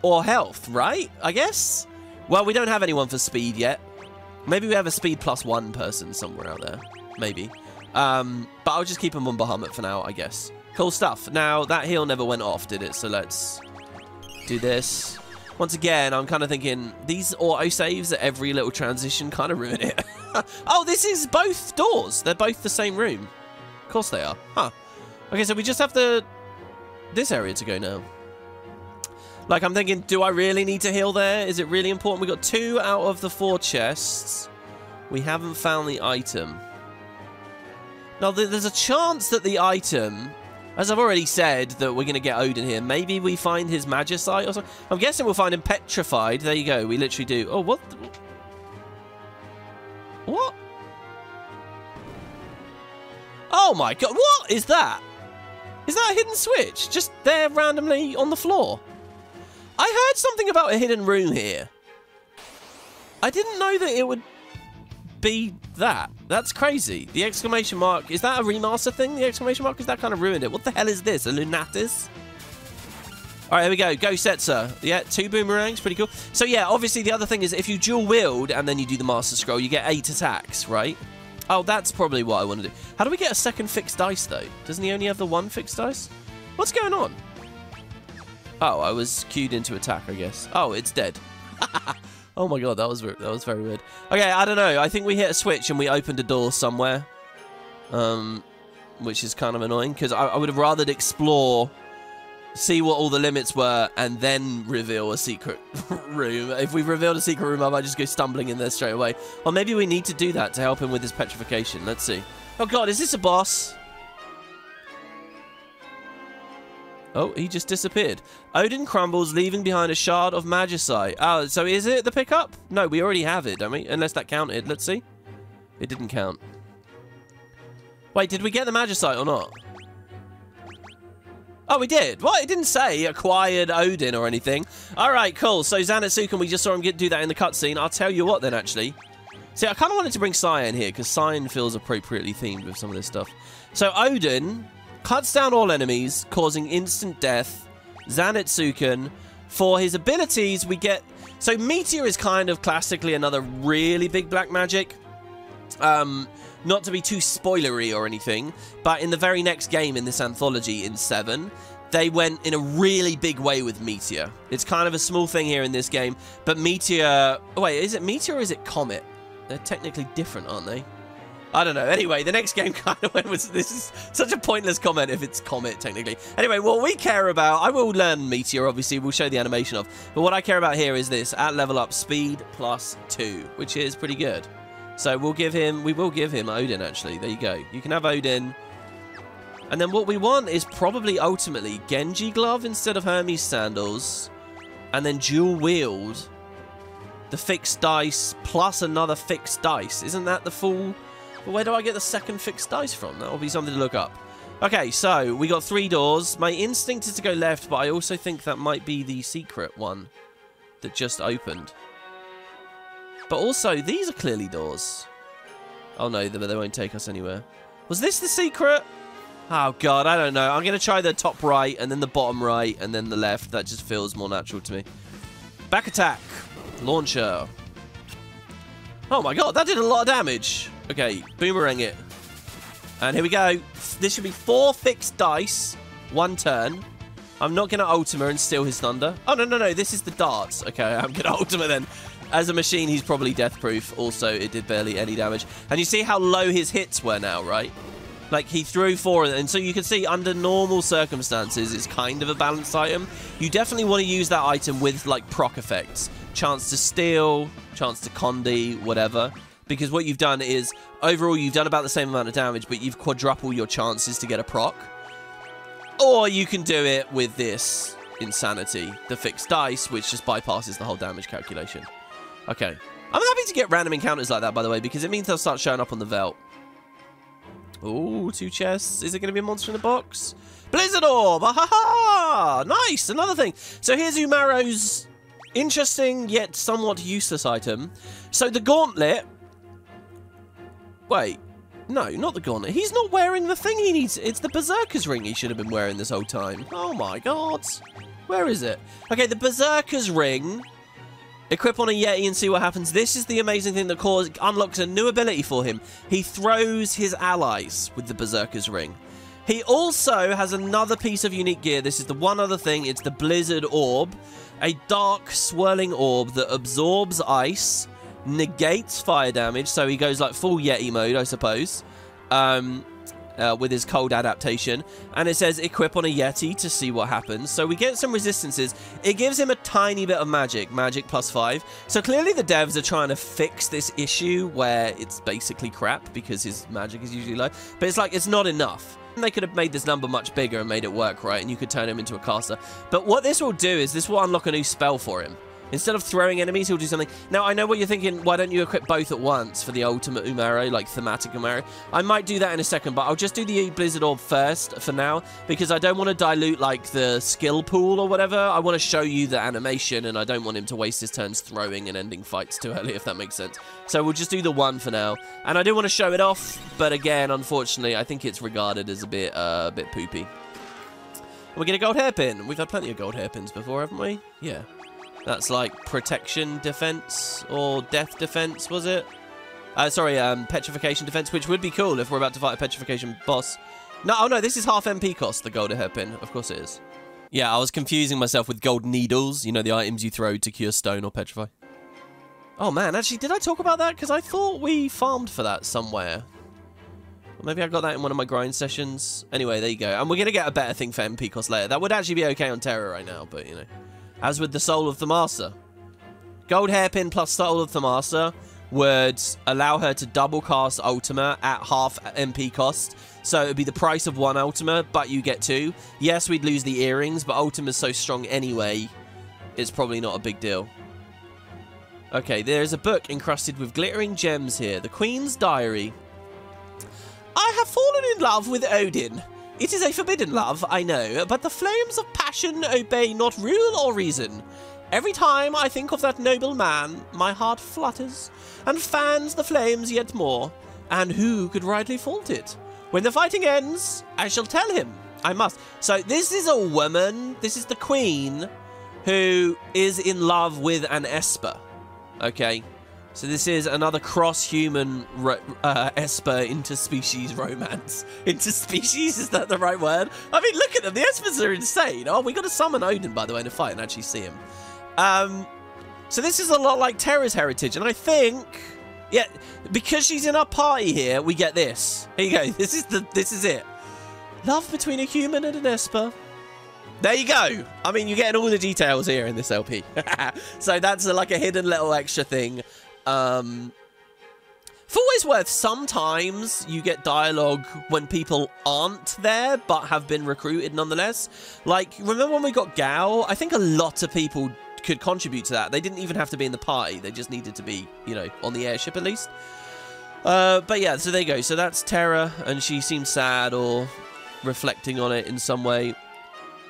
or health, right? I guess? Well, we don't have anyone for speed yet. Maybe we have a speed plus one person somewhere out there. Maybe. Um, but I'll just keep him on Bahamut for now, I guess. Cool stuff. Now, that heal never went off, did it? So let's do this. Once again, I'm kind of thinking, these auto-saves at every little transition kind of ruin it. oh, this is both doors. They're both the same room. Of course they are. Huh. Okay, so we just have the this area to go now. Like, I'm thinking, do I really need to heal there? Is it really important? We got two out of the four chests. We haven't found the item. Now, there's a chance that the item, as I've already said, that we're going to get Odin here. Maybe we find his Magicite or something. I'm guessing we'll find him petrified. There you go. We literally do. Oh, what? What? Oh my god. What is that? Is that a hidden switch? Just there randomly on the floor? I heard something about a hidden room here. I didn't know that it would be that. That's crazy. The exclamation mark. Is that a remaster thing? The exclamation mark? Because that kind of ruined it. What the hell is this? A Lunatis? All right, here we go. Go Setzer. Yeah, two boomerangs. Pretty cool. So, yeah, obviously the other thing is if you dual wield and then you do the Master Scroll, you get eight attacks, right? Oh, that's probably what I want to do. How do we get a second fixed dice, though? Doesn't he only have the one fixed dice? What's going on? Oh, I was queued into attack, I guess. Oh, it's dead. Oh my god, that was that was very weird. Okay, I don't know. I think we hit a switch and we opened a door somewhere. Um, which is kind of annoying because I, I would have rather explore, see what all the limits were, and then reveal a secret room. If we revealed a secret room, I might just go stumbling in there straight away. Or maybe we need to do that to help him with his petrification. Let's see. Oh god, is this a boss? Oh, he just disappeared. Odin crumbles, leaving behind a shard of Magicite. Oh, so is it the pickup? No, we already have it, don't we? Unless that counted. Let's see. It didn't count. Wait, did we get the Magicite or not? Oh, we did. What? It didn't say acquired Odin or anything. All right, cool. So Zanetsuken, we just saw him get, do that in the cutscene. I'll tell you what then, actually. See, I kind of wanted to bring Cyan here because Cyan feels appropriately themed with some of this stuff. So Odin cuts down all enemies, causing instant death. Zanetsuken, for his abilities, we get... So Meteor is kind of classically another really big black magic. Um, not to be too spoilery or anything, but in the very next game in this anthology, in 7, they went in a really big way with Meteor. It's kind of a small thing here in this game, but Meteor... Oh, wait, is it Meteor or is it Comet? They're technically different, aren't they? I don't know. Anyway, the next game kind of went was this is such a pointless comment if it's Comet, technically. Anyway, what we care about, I will learn Meteor, obviously. We'll show the animation of. But what I care about here is this, at level up, speed plus two, which is pretty good. So we'll give him, we will give him Odin, actually. There you go. You can have Odin. And then what we want is probably ultimately Genji Glove instead of Hermes Sandals. And then dual wield the fixed dice plus another fixed dice. Isn't that the full but where do I get the second fixed dice from? That will be something to look up. Okay, so we got three doors. My instinct is to go left, but I also think that might be the secret one that just opened. But also, these are clearly doors. Oh no, they, they won't take us anywhere. Was this the secret? Oh god, I don't know. I'm going to try the top right, and then the bottom right, and then the left. That just feels more natural to me. Back attack. Launcher. Oh my god, that did a lot of damage. Okay, boomerang it. And here we go. This should be four fixed dice, one turn. I'm not going to Ultima and steal his thunder. Oh, no, no, no. This is the darts. Okay, I'm going to Ultima then. As a machine, he's probably death-proof. Also, it did barely any damage. And you see how low his hits were now, right? Like, he threw four, and so you can see under normal circumstances, it's kind of a balanced item. You definitely want to use that item with, like, proc effects. Chance to steal, chance to condi, whatever. Because what you've done is, overall, you've done about the same amount of damage, but you've quadrupled your chances to get a proc. Or you can do it with this Insanity, the fixed dice, which just bypasses the whole damage calculation. Okay. I'm happy to get random encounters like that, by the way, because it means they'll start showing up on the Veldt. Ooh, two chests. Is it going to be a monster in the box? Blizzard Orb! Ha ha! Nice! Another thing. So here's Umaro's interesting yet somewhat useless item. So the gauntlet... Wait. No, not the gauntlet. He's not wearing the thing he needs. It's the Berserker's ring he should have been wearing this whole time. Oh my god. Where is it? Okay, the Berserker's ring. Equip on a Yeti and see what happens. This is the amazing thing that cause, unlocks a new ability for him. He throws his allies with the Berserker's ring. He also has another piece of unique gear. This is the one other thing. It's the Blizzard Orb. A dark, swirling orb that absorbs ice negates fire damage, so he goes like full Yeti mode, I suppose, um, uh, with his cold adaptation. And it says equip on a Yeti to see what happens. So we get some resistances. It gives him a tiny bit of magic, magic plus five. So clearly the devs are trying to fix this issue where it's basically crap because his magic is usually low. But it's like, it's not enough. They could have made this number much bigger and made it work, right? And you could turn him into a caster. But what this will do is this will unlock a new spell for him. Instead of throwing enemies, he'll do something. Now, I know what you're thinking. Why don't you equip both at once for the ultimate Umaro, like thematic Umaro? I might do that in a second, but I'll just do the Blizzard Orb first for now, because I don't want to dilute, like, the skill pool or whatever. I want to show you the animation, and I don't want him to waste his turns throwing and ending fights too early, if that makes sense. So we'll just do the one for now. And I do want to show it off, but again, unfortunately, I think it's regarded as a bit, uh, a bit poopy. We get a gold hairpin. We've had plenty of gold hairpins before, haven't we? Yeah. That's like protection defense or death defense, was it? Uh, sorry, um, petrification defense, which would be cool if we're about to fight a petrification boss. No, oh no, this is half MP cost, the gold hairpin. Of course it is. Yeah, I was confusing myself with gold needles, you know, the items you throw to cure stone or petrify. Oh man, actually, did I talk about that? Because I thought we farmed for that somewhere. Or maybe I got that in one of my grind sessions. Anyway, there you go. And we're going to get a better thing for MP cost later. That would actually be okay on Terra right now, but, you know as with the Soul of the Master. Gold Hairpin plus Soul of the Master would allow her to double cast Ultima at half MP cost. So it would be the price of one Ultima, but you get two. Yes, we'd lose the earrings, but Ultima's so strong anyway, it's probably not a big deal. Okay, there's a book encrusted with glittering gems here. The Queen's Diary. I have fallen in love with Odin. It is a forbidden love, I know, but the flames of passion obey not rule or reason. Every time I think of that noble man, my heart flutters and fans the flames yet more. And who could rightly fault it? When the fighting ends, I shall tell him. I must. So this is a woman, this is the queen, who is in love with an Esper. Okay? So this is another cross-human uh, Esper interspecies romance. Interspecies, is that the right word? I mean, look at them. The Espers are insane. Oh, we got to summon Odin, by the way, in a fight and actually see him. Um, so this is a lot like Terra's heritage, and I think, yeah, because she's in our party here, we get this. Here you go. This is the. This is it. Love between a human and an Esper. There you go. I mean, you're getting all the details here in this LP. so that's like a hidden little extra thing. Um, for what it's worth, sometimes you get dialogue when people aren't there but have been recruited nonetheless. Like, remember when we got Gau? I think a lot of people could contribute to that. They didn't even have to be in the party. They just needed to be, you know, on the airship at least. Uh, but yeah, so there you go. So that's Terra, and she seems sad or reflecting on it in some way.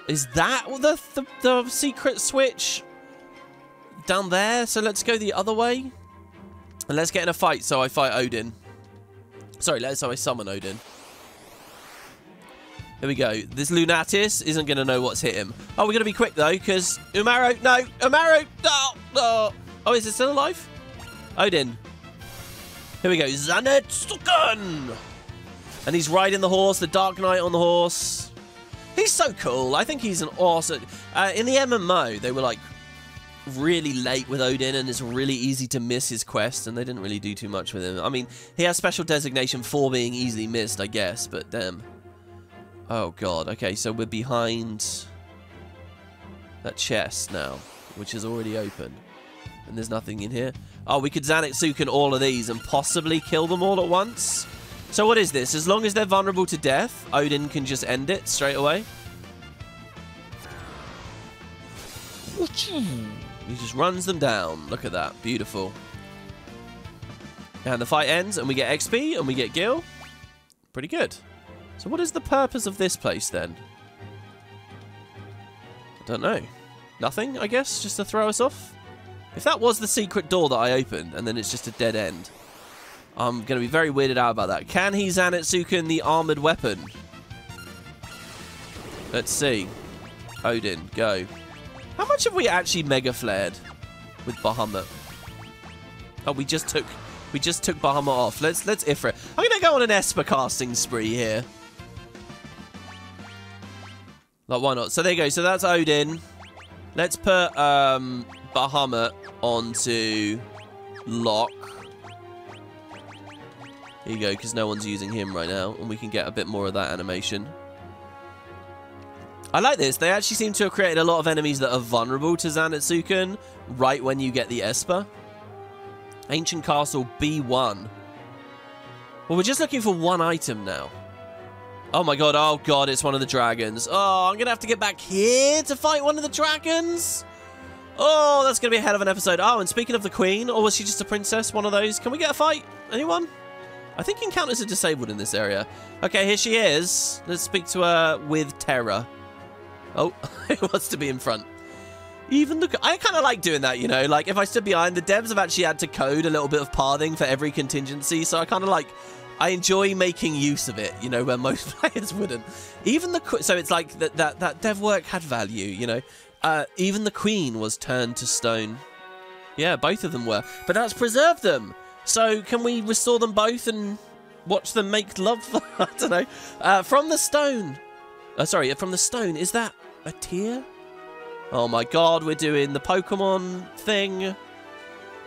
Is that the, the, the secret switch down there? So let's go the other way. And let's get in a fight so I fight Odin. Sorry, let's so I summon Odin. Here we go. This Lunatis isn't going to know what's hit him. Oh, we're going to be quick, though, because Umaro... No! Umaro! No! Oh. oh, is it still alive? Odin. Here we go. Zanetsuken! And he's riding the horse, the Dark Knight on the horse. He's so cool. I think he's an awesome... Uh, in the MMO, they were like really late with Odin and it's really easy to miss his quest and they didn't really do too much with him. I mean, he has special designation for being easily missed, I guess, but damn. Oh god, okay, so we're behind that chest now, which is already open. And there's nothing in here. Oh, we could Zanetsuken all of these and possibly kill them all at once? So what is this? As long as they're vulnerable to death, Odin can just end it straight away? He just runs them down. Look at that. Beautiful. And the fight ends, and we get XP, and we get Gil. Pretty good. So what is the purpose of this place, then? I don't know. Nothing, I guess? Just to throw us off? If that was the secret door that I opened, and then it's just a dead end, I'm going to be very weirded out about that. Can he Zanetsuken the armored weapon? Let's see. Odin, go. How much have we actually mega flared with Bahamut? Oh, we just took we just took Bahamut off. Let's let's Ifrit. I'm gonna go on an Esper casting spree here. Like why not? So there you go. So that's Odin. Let's put um Bahamut onto Locke. Here you go, because no one's using him right now, and we can get a bit more of that animation. I like this. They actually seem to have created a lot of enemies that are vulnerable to Zanetsuken right when you get the Esper. Ancient Castle B1. Well, we're just looking for one item now. Oh my god, oh god, it's one of the dragons. Oh, I'm to have to get back here to fight one of the dragons? Oh, that's to be a hell of an episode. Oh, and speaking of the queen, or was she just a princess? One of those. Can we get a fight? Anyone? I think encounters are disabled in this area. Okay, here she is. Let's speak to her with Terra. Oh, it wants to be in front. Even the... I kind of like doing that, you know? Like, if I stood behind, the devs have actually had to code a little bit of pathing for every contingency, so I kind of like... I enjoy making use of it, you know, where most players wouldn't. Even the... So it's like that, that, that dev work had value, you know? Uh, even the queen was turned to stone. Yeah, both of them were. But that's preserved them. So can we restore them both and watch them make love? I don't know. Uh, from the stone. Uh, sorry, from the stone. Is that a tear? Oh my god, we're doing the Pokemon thing.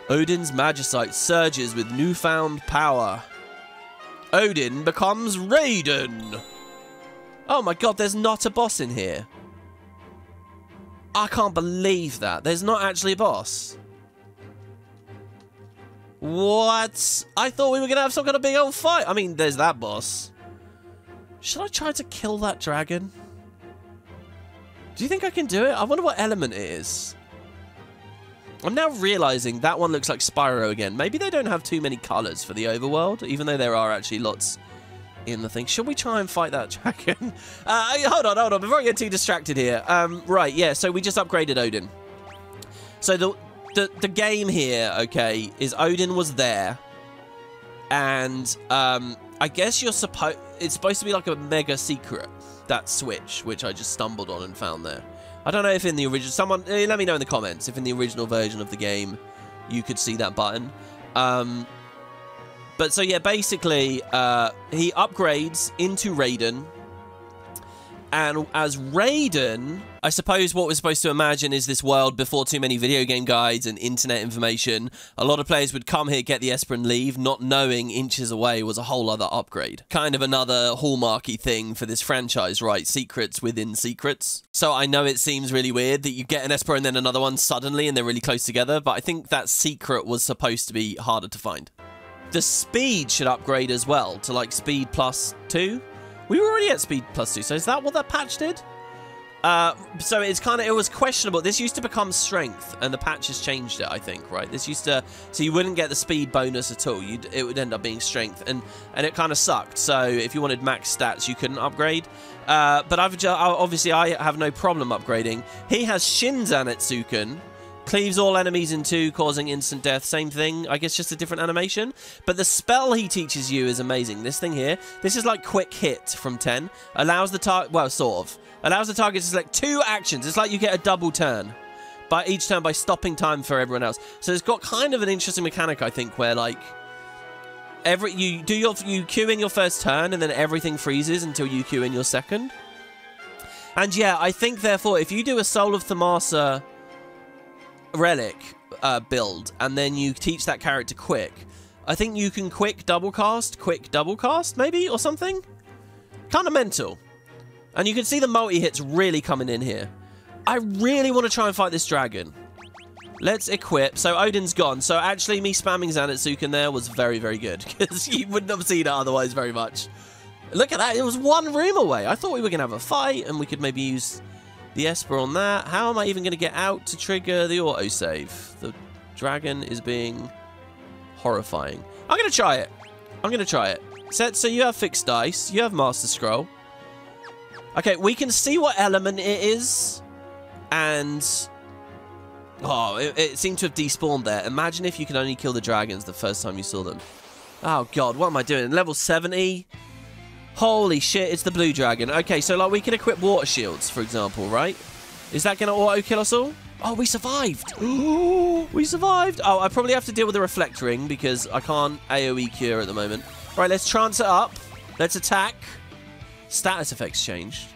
Odin's Magicite surges with newfound power. Odin becomes Raiden. Oh my god, there's not a boss in here. I can't believe that. There's not actually a boss. What? I thought we were going to have some kind of big old fight. I mean, there's that boss. Should I try to kill that dragon? Do you think I can do it? I wonder what element it is. I'm now realizing that one looks like Spyro again. Maybe they don't have too many colors for the overworld, even though there are actually lots in the thing. Should we try and fight that dragon? Uh, hold on, hold on. Before I get too distracted here. Um, right, yeah, so we just upgraded Odin. So the, the, the game here, okay, is Odin was there. And um, I guess you're supposed... It's supposed to be like a mega secret that switch, which I just stumbled on and found there. I don't know if in the original... Someone, eh, let me know in the comments if in the original version of the game you could see that button. Um, but so, yeah, basically, uh, he upgrades into Raiden. And as Raiden, I suppose what we're supposed to imagine is this world before too many video game guides and internet information. A lot of players would come here, get the Esper and leave, not knowing inches away was a whole other upgrade. Kind of another hallmarky thing for this franchise, right? Secrets within secrets. So I know it seems really weird that you get an Esper and then another one suddenly and they're really close together, but I think that secret was supposed to be harder to find. The speed should upgrade as well to like speed plus two. We were already at speed plus two, so is that what that patch did? Uh, so it's kind of, it was questionable. This used to become strength, and the patch has changed it, I think, right? This used to, so you wouldn't get the speed bonus at all. You'd, it would end up being strength, and, and it kind of sucked. So if you wanted max stats, you couldn't upgrade. Uh, but I've obviously, I have no problem upgrading. He has Shin Zanetsuken, cleaves all enemies in two, causing instant death. Same thing, I guess just a different animation. But the spell he teaches you is amazing. This thing here, this is like quick hit from 10. Allows the target, well, sort of. Allows the target to select two actions. It's like you get a double turn. By each turn by stopping time for everyone else. So it's got kind of an interesting mechanic, I think, where like every you do your you queue in your first turn and then everything freezes until you queue in your second. And yeah, I think therefore if you do a Soul of Thamasa relic uh, build and then you teach that character quick, I think you can quick double cast, quick double cast maybe or something. Kind of mental. And you can see the multi-hits really coming in here. I really want to try and fight this dragon. Let's equip. So Odin's gone. So actually me spamming Zanetsuken there was very, very good. Because you wouldn't have seen it otherwise very much. Look at that. It was one room away. I thought we were going to have a fight and we could maybe use the Esper on that. How am I even going to get out to trigger the autosave? The dragon is being horrifying. I'm going to try it. I'm going to try it. Set, so you have fixed dice. You have Master Scroll. Okay, we can see what element it is. And... Oh, it, it seemed to have despawned there. Imagine if you could only kill the dragons the first time you saw them. Oh, God, what am I doing? Level 70? Holy shit, it's the blue dragon. Okay, so, like, we can equip water shields, for example, right? Is that going to auto-kill us all? Oh, we survived. we survived. Oh, I probably have to deal with the reflect ring because I can't AoE cure at the moment. Right, let's trance it up. Let's attack. Status effects changed.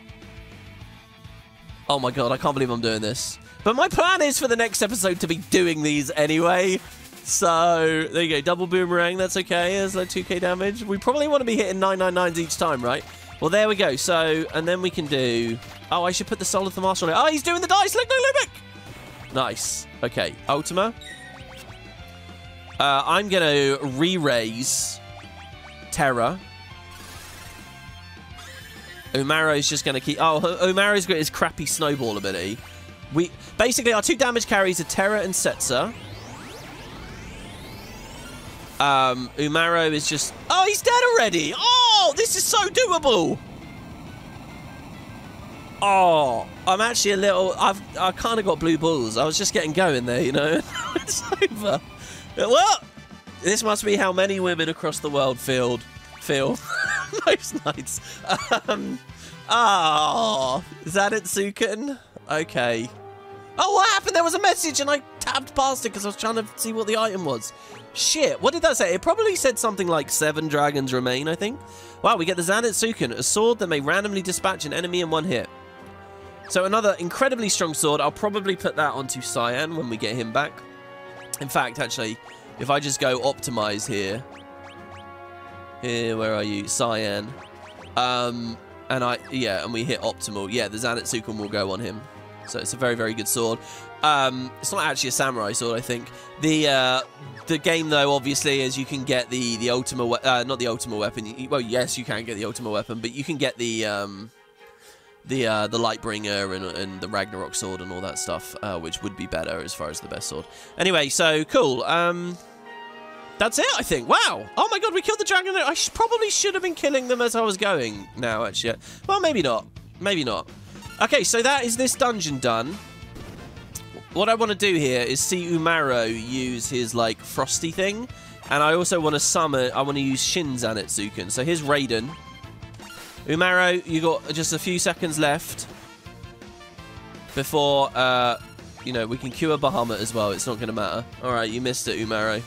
Oh my god, I can't believe I'm doing this. But my plan is for the next episode to be doing these anyway. So, there you go. Double boomerang, that's okay. There's like 2k damage. We probably want to be hitting 999s each time, right? Well, there we go. So, and then we can do... Oh, I should put the Soul of Thamasa on it. Oh, he's doing the dice. Look, look, look, look. Nice. Okay, Ultima. Uh, I'm going to re-raise Terra. is just going to keep... Oh, Umaro's got his crappy snowball ability. We Basically, our two damage carries are Terra and Setzer. Um, Umaro is just... Oh, he's dead already! Oh, this is so doable! Oh, I'm actually a little... I've I kind of got blue balls. I was just getting going there, you know? it's over. Well, this must be how many women across the world feel. Feel. Most nights. Um, oh, Zanetsuken? Okay. Oh, what happened? There was a message and I tabbed past it because I was trying to see what the item was. Shit, what did that say? It probably said something like seven dragons remain, I think. Wow, we get the Zanetsuken, a sword that may randomly dispatch an enemy in one hit. So another incredibly strong sword. I'll probably put that onto Cyan when we get him back. In fact, actually, if I just go optimize here. Here, where are you? Cyan. Um, and I, yeah, and we hit optimal. Yeah, the Zanetsuken will go on him. So it's a very, very good sword. Um, it's not actually a samurai sword, I think. The uh, the game, though, obviously, is you can get the the ultimate, uh, not the ultimate weapon. Well, yes, you can get the ultimate weapon, but you can get the um, the uh, the Lightbringer and, and the Ragnarok sword and all that stuff, uh, which would be better as far as the best sword. Anyway, so cool. Um, that's it, I think. Wow. Oh my god, we killed the dragon. I sh probably should have been killing them as I was going now, actually. Well, maybe not. Maybe not. Okay, so that is this dungeon done. What I want to do here is see Umaro use his, like, frosty thing. And I also want to summon... I want to use Shin Zanetsuken. So here's Raiden. Umaro, you got just a few seconds left. Before, uh, you know, we can cure Bahamut as well. It's not going to matter. Alright, you missed it, Umaro.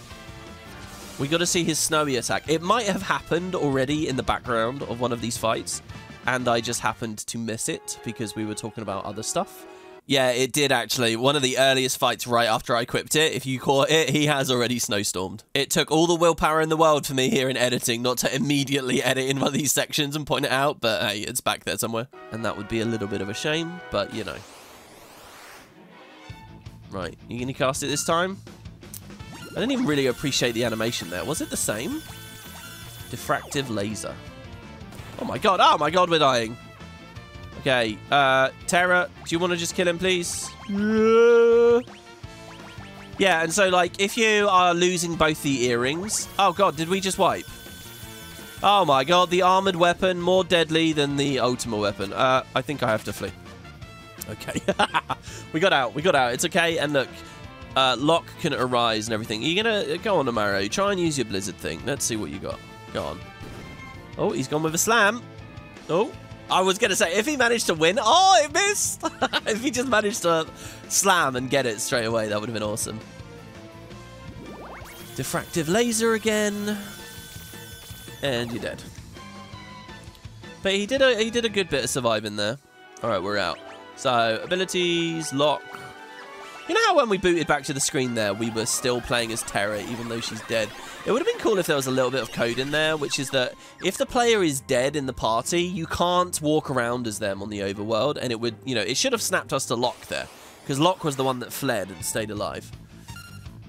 We got to see his snowy attack. It might have happened already in the background of one of these fights and I just happened to miss it because we were talking about other stuff. Yeah, it did actually. One of the earliest fights right after I equipped it, if you caught it, he has already snowstormed. It took all the willpower in the world for me here in editing not to immediately edit in one of these sections and point it out, but hey, it's back there somewhere. And that would be a little bit of a shame, but you know. Right, you gonna cast it this time? I didn't even really appreciate the animation there. Was it the same? Diffractive laser. Oh my god, oh my god, we're dying. Okay, uh, Terra, do you want to just kill him, please? Yeah. And so, like, if you are losing both the earrings... Oh god, did we just wipe? Oh my god, the armored weapon more deadly than the ultimate weapon. Uh, I think I have to flee. Okay. we got out. We got out. It's okay. And look, uh, Locke can arise and everything. You're going to go on, Umaro. Try and use your blizzard thing. Let's see what you got. Go on. Oh, he's gone with a slam. Oh, I was going to say, if he managed to win... Oh, it missed! if he just managed to slam and get it straight away, that would have been awesome. Diffractive laser again. and you're dead. But he did a he did a good bit of surviving there. All right, we're out. So abilities, Locke. You know how when we booted back to the screen there, we were still playing as Terra, even though she's dead? It would have been cool if there was a little bit of code in there, which is that if the player is dead in the party, you can't walk around as them on the overworld, and it would, you know, it should have snapped us to Locke there, because Locke was the one that fled and stayed alive.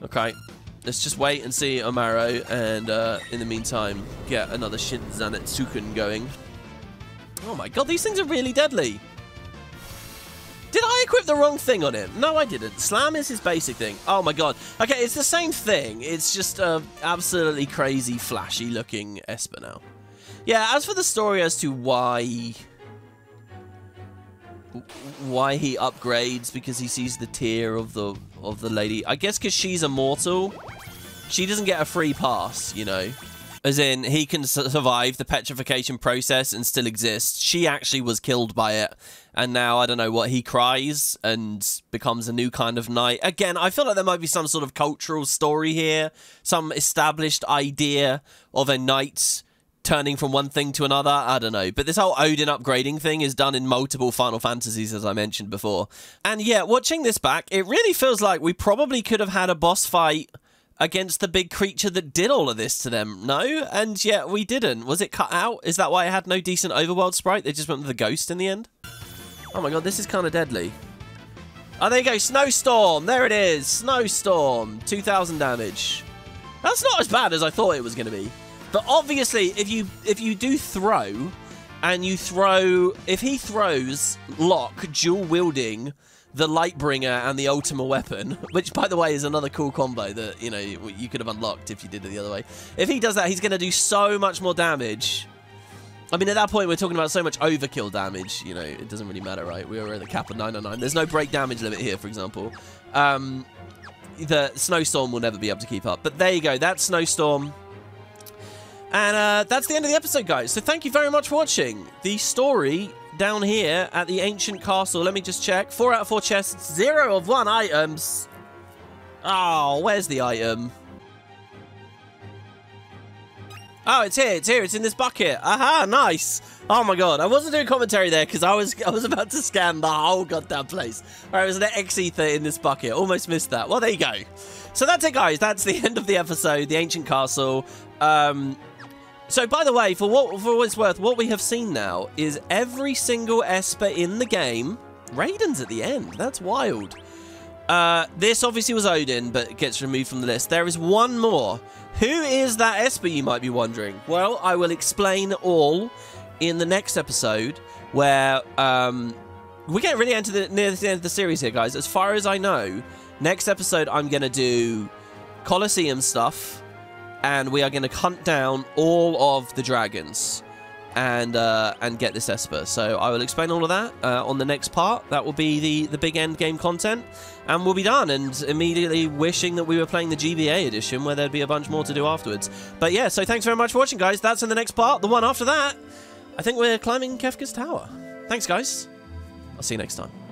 Okay, let's just wait and see Umaro, and uh, in the meantime, get another Shin Zanetsuken going. Oh my god, these things are really deadly. Did I equip the wrong thing on him? No, I didn't. Slam is his basic thing. Oh my god. Okay, it's the same thing. It's just a absolutely crazy, flashy looking Esper now. Yeah, as for the story as to why... Why he upgrades because he sees the tear of the of the lady. I guess because she's immortal. She doesn't get a free pass, you know. As in, he can survive the petrification process and still exist. She actually was killed by it. And now, I don't know what, he cries and becomes a new kind of knight. Again, I feel like there might be some sort of cultural story here. Some established idea of a knight turning from one thing to another. I don't know. But this whole Odin upgrading thing is done in multiple Final Fantasies, as I mentioned before. And yeah, watching this back, it really feels like we probably could have had a boss fight against the big creature that did all of this to them. No? And yet we didn't. Was it cut out? Is that why it had no decent overworld sprite? They just went with the ghost in the end? Oh my god, this is kind of deadly. Oh, there you go. Snowstorm. There it is. Snowstorm. 2,000 damage. That's not as bad as I thought it was going to be. But obviously, if you if you do throw, and you throw... If he throws Locke dual wielding the Lightbringer and the Ultima Weapon, which, by the way, is another cool combo that, you know, you could have unlocked if you did it the other way. If he does that, he's going to do so much more damage. I mean, at that point, we're talking about so much overkill damage, you know, it doesn't really matter, right? We were at the cap of 999. There's no break damage limit here, for example. Um, the Snowstorm will never be able to keep up. But there you go, that's Snowstorm. And uh, that's the end of the episode, guys. So thank you very much for watching. The story down here at the ancient castle. Let me just check. Four out of four chests, zero of one items. Oh, where's the item? Oh, it's here. It's here. It's in this bucket. Aha, nice. Oh my god, I wasn't doing commentary there because I was I was about to scan the whole goddamn place. All right, there's an X ether in this bucket. Almost missed that. Well, there you go. So that's it, guys. That's the end of the episode. The ancient castle. Um, so, by the way, for what for what it's worth, what we have seen now is every single Esper in the game. Raiden's at the end. That's wild. Uh, this obviously was Odin, but gets removed from the list. There is one more. Who is that Esper, you might be wondering? Well, I will explain all in the next episode, where um, we get really into the, near the end of the series here, guys. As far as I know, next episode I'm going to do Colosseum stuff, and we are going to hunt down all of the dragons and uh, and get this Esper. So I will explain all of that uh, on the next part. That will be the, the big end game content, and we'll be done. And immediately wishing that we were playing the GBA edition, where there'd be a bunch more to do afterwards. But yeah, so thanks very much for watching, guys. That's in the next part. The one after that, I think we're climbing Kefka's tower. Thanks, guys. I'll see you next time.